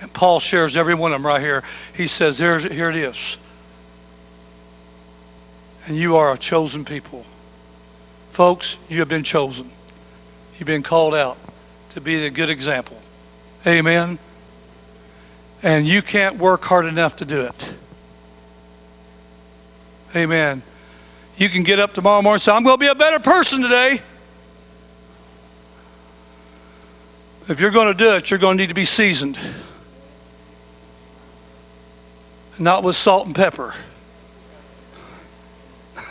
And Paul shares every one of them right here. He says, Here's, here it is. And you are a chosen people. Folks, you have been chosen. You've been called out to be a good example. Amen. And you can't work hard enough to do it. Amen. You can get up tomorrow morning and say, I'm going to be a better person today. If you're going to do it, you're going to need to be seasoned. Not with salt and pepper.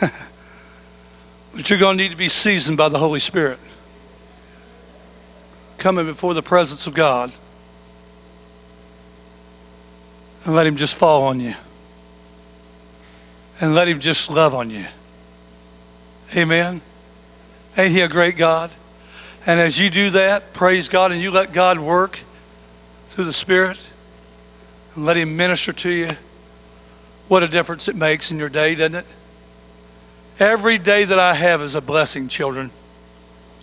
but you're going to need to be seasoned by the Holy Spirit. Coming before the presence of God. And let Him just fall on you. And let Him just love on you. Amen. Ain't He a great God? And as you do that, praise God, and you let God work through the Spirit and let Him minister to you, what a difference it makes in your day, doesn't it? Every day that I have is a blessing, children.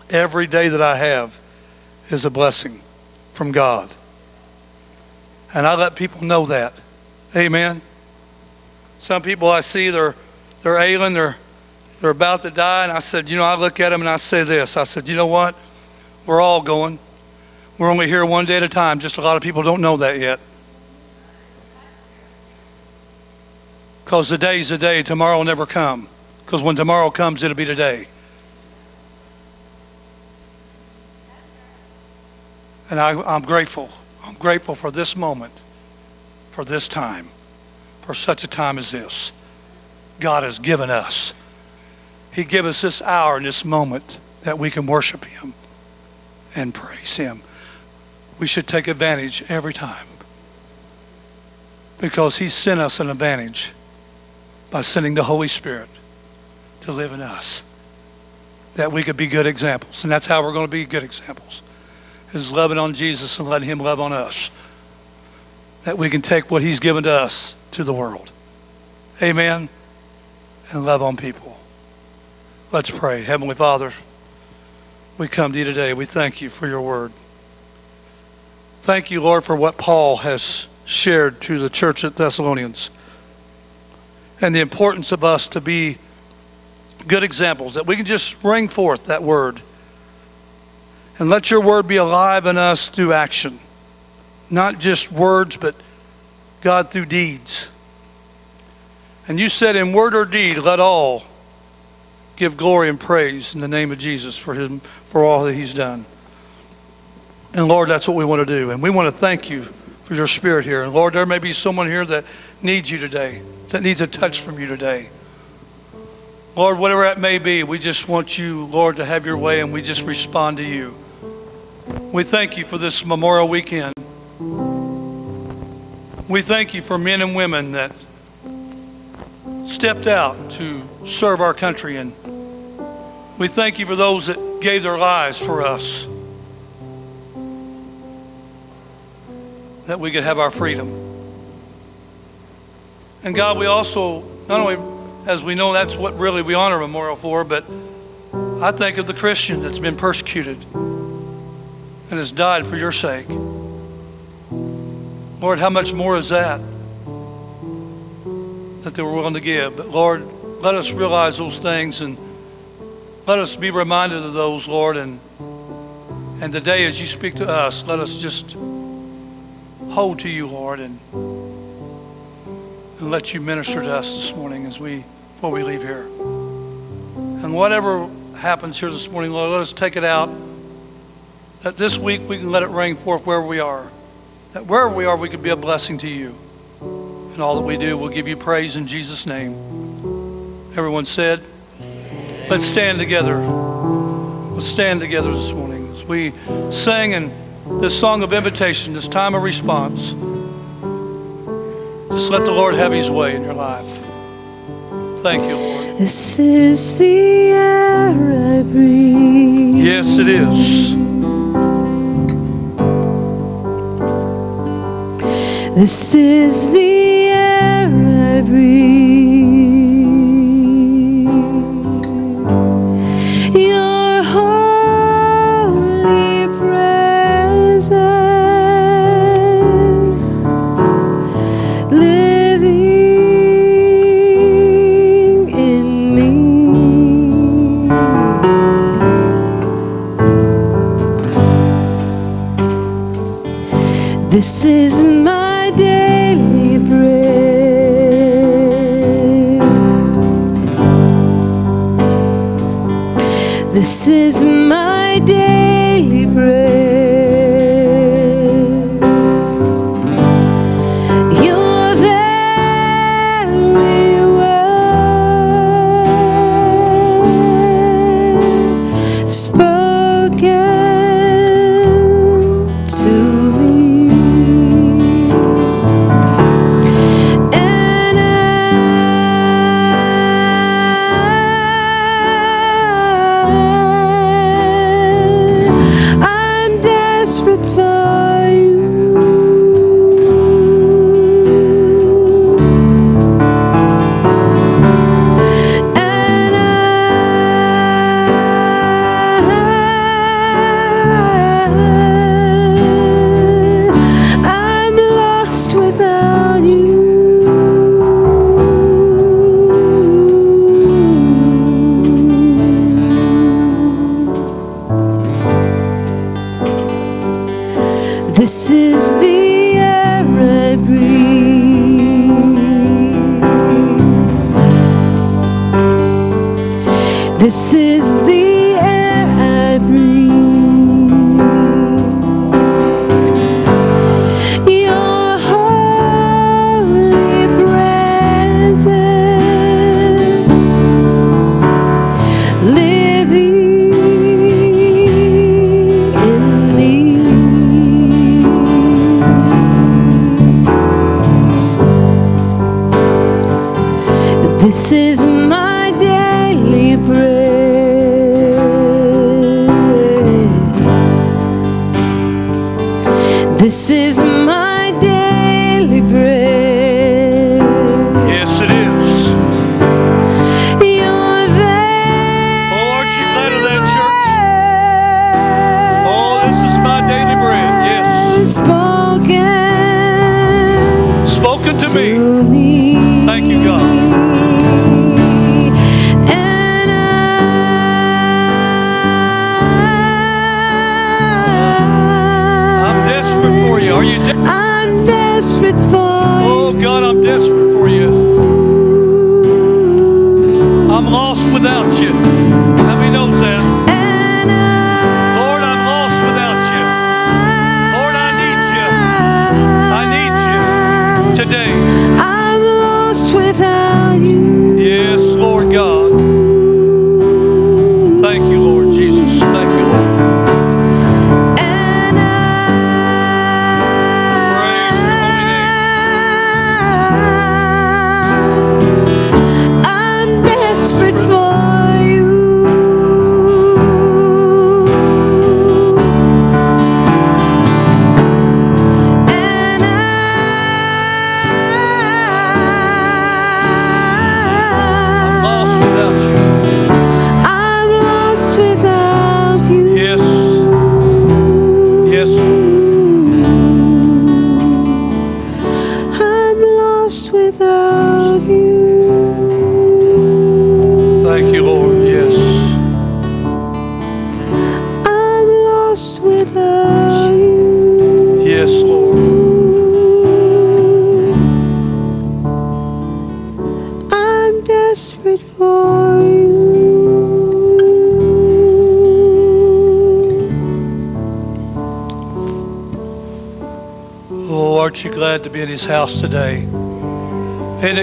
Every day that I have is a blessing from God. And I let people know that. Amen. Some people I see, they're, they're ailing, they're, they're about to die. And I said, you know, I look at them and I say this. I said, you know what? We're all going. We're only here one day at a time. Just a lot of people don't know that yet. Because the day's the day, tomorrow will never come. Because when tomorrow comes, it'll be today. And I, I'm grateful. I'm grateful for this moment, for this time, for such a time as this. God has given us. He gave us this hour and this moment that we can worship Him and praise Him. We should take advantage every time because He sent us an advantage by sending the Holy Spirit to live in us that we could be good examples. And that's how we're going to be good examples is loving on Jesus and letting Him love on us. That we can take what He's given to us to the world. Amen. And love on people. Let's pray. Heavenly Father, we come to you today. We thank you for your word. Thank you, Lord, for what Paul has shared to the church at Thessalonians and the importance of us to be good examples, that we can just bring forth that word and let your word be alive in us through action. Not just words, but God through deeds. And you said, in word or deed, let all give glory and praise in the name of Jesus for him for all that he's done. And Lord, that's what we want to do. And we want to thank you for your spirit here. And Lord, there may be someone here that needs you today, that needs a touch from you today. Lord, whatever that may be, we just want you, Lord, to have your way and we just respond to you. We thank you for this Memorial Weekend. We thank you for men and women that stepped out to serve our country. And we thank you for those that gave their lives for us, that we could have our freedom. And God, we also, not only as we know that's what really we honor Memorial for, but I think of the Christian that's been persecuted and has died for your sake. Lord, how much more is that? That they were willing to give. But Lord, let us realize those things and let us be reminded of those, Lord. And, and today, as you speak to us, let us just hold to you, Lord, and, and let you minister to us this morning as we before we leave here. And whatever happens here this morning, Lord, let us take it out. That this week we can let it ring forth wherever we are. That wherever we are, we can be a blessing to you. And all that we do, we'll give you praise in Jesus' name. Everyone said, let's stand together. Let's stand together this morning as we sing in this song of invitation, this time of response. Just let the Lord have his way in your life. Thank you, Lord. This is the air I breathe. Yes, it is. This is the air I breathe. This is my daily bread. This is my daily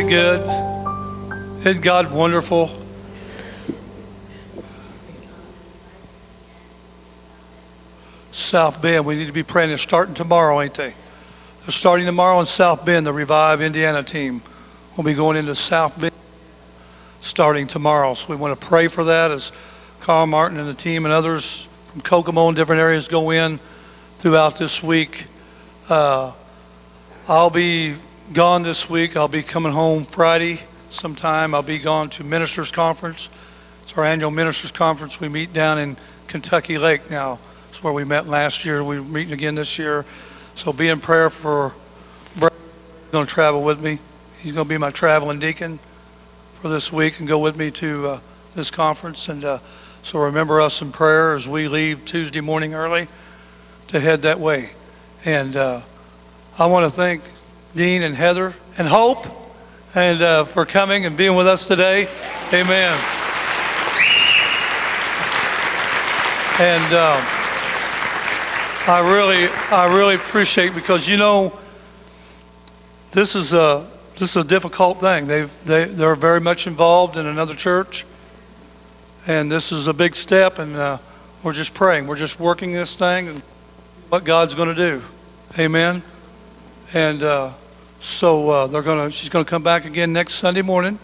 Good? Isn't God wonderful? South Bend, we need to be praying. They're starting tomorrow, ain't they? They're starting tomorrow in South Bend, the Revive Indiana team. We'll be going into South Bend starting tomorrow. So we want to pray for that as Carl Martin and the team and others from Kokomo and different areas go in throughout this week. Uh, I'll be gone this week. I'll be coming home Friday sometime. I'll be gone to Ministers Conference. It's our annual Ministers Conference. We meet down in Kentucky Lake now. It's where we met last year. We're meeting again this year. So be in prayer for Brad. He's going to travel with me. He's going to be my traveling deacon for this week and go with me to uh, this conference. And uh, so remember us in prayer as we leave Tuesday morning early to head that way. And uh, I want to thank Dean and Heather and Hope and uh, for coming and being with us today. Amen. And um, I really, I really appreciate because you know, this is a this is a difficult thing. They they they're very much involved in another church, and this is a big step. And uh, we're just praying. We're just working this thing and what God's going to do. Amen. And uh, so uh, they're to. She's going to come back again next Sunday morning.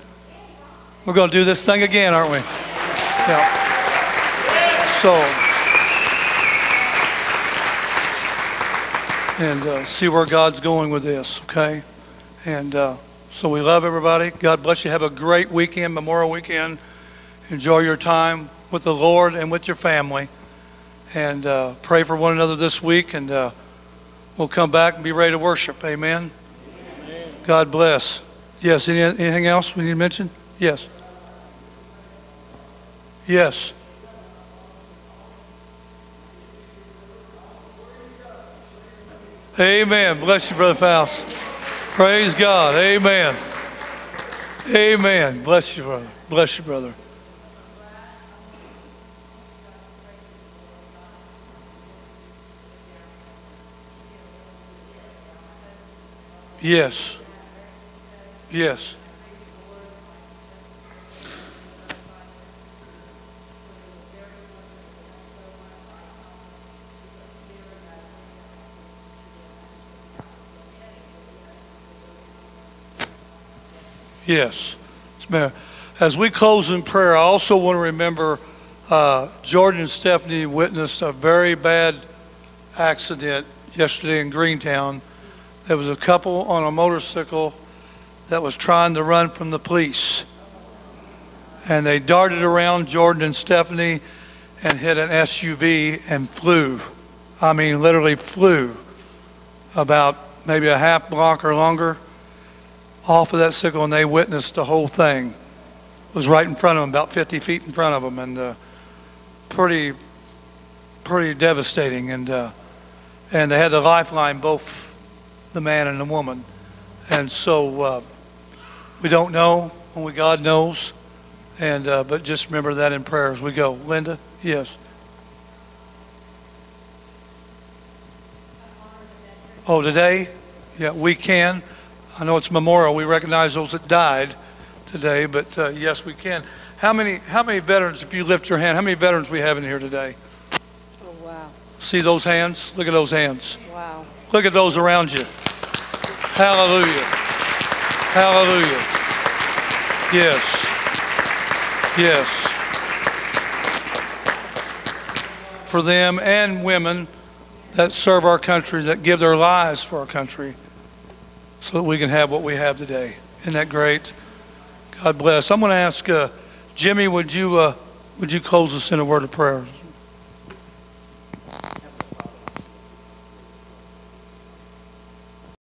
We're going to do this thing again, aren't we? Yeah. So. And uh, see where God's going with this, okay? And uh, so we love everybody. God bless you. Have a great weekend, Memorial Weekend. Enjoy your time with the Lord and with your family. And uh, pray for one another this week. And uh, we'll come back and be ready to worship. Amen. God bless. Yes, any, anything else we need to mention? Yes. Yes. Amen. Bless you, Brother Faust. Praise God. Amen. Amen. Bless you, brother. Bless you, brother. Yes. Yes. Yes. As we close in prayer, I also want to remember uh, Jordan and Stephanie witnessed a very bad accident yesterday in Greentown. There was a couple on a motorcycle that was trying to run from the police. And they darted around Jordan and Stephanie and hit an SUV and flew. I mean, literally flew about maybe a half block or longer off of that sickle and they witnessed the whole thing. It was right in front of them, about 50 feet in front of them, and uh, pretty, pretty devastating. And uh, and they had the lifeline, both the man and the woman. And so uh, we don't know, only God knows. And uh, but just remember that in prayer as we go. Linda, yes. Oh, today? Yeah, we can. I know it's Memorial. We recognize those that died today, but uh, yes, we can. How many, how many veterans, if you lift your hand, how many veterans we have in here today? Oh, wow. See those hands? Look at those hands. Wow. Look at those around you. Hallelujah. Hallelujah. Yes. Yes. For them and women that serve our country, that give their lives for our country, so that we can have what we have today. Isn't that great? God bless. I'm going to ask uh, Jimmy, would you, uh, would you close us in a word of prayer?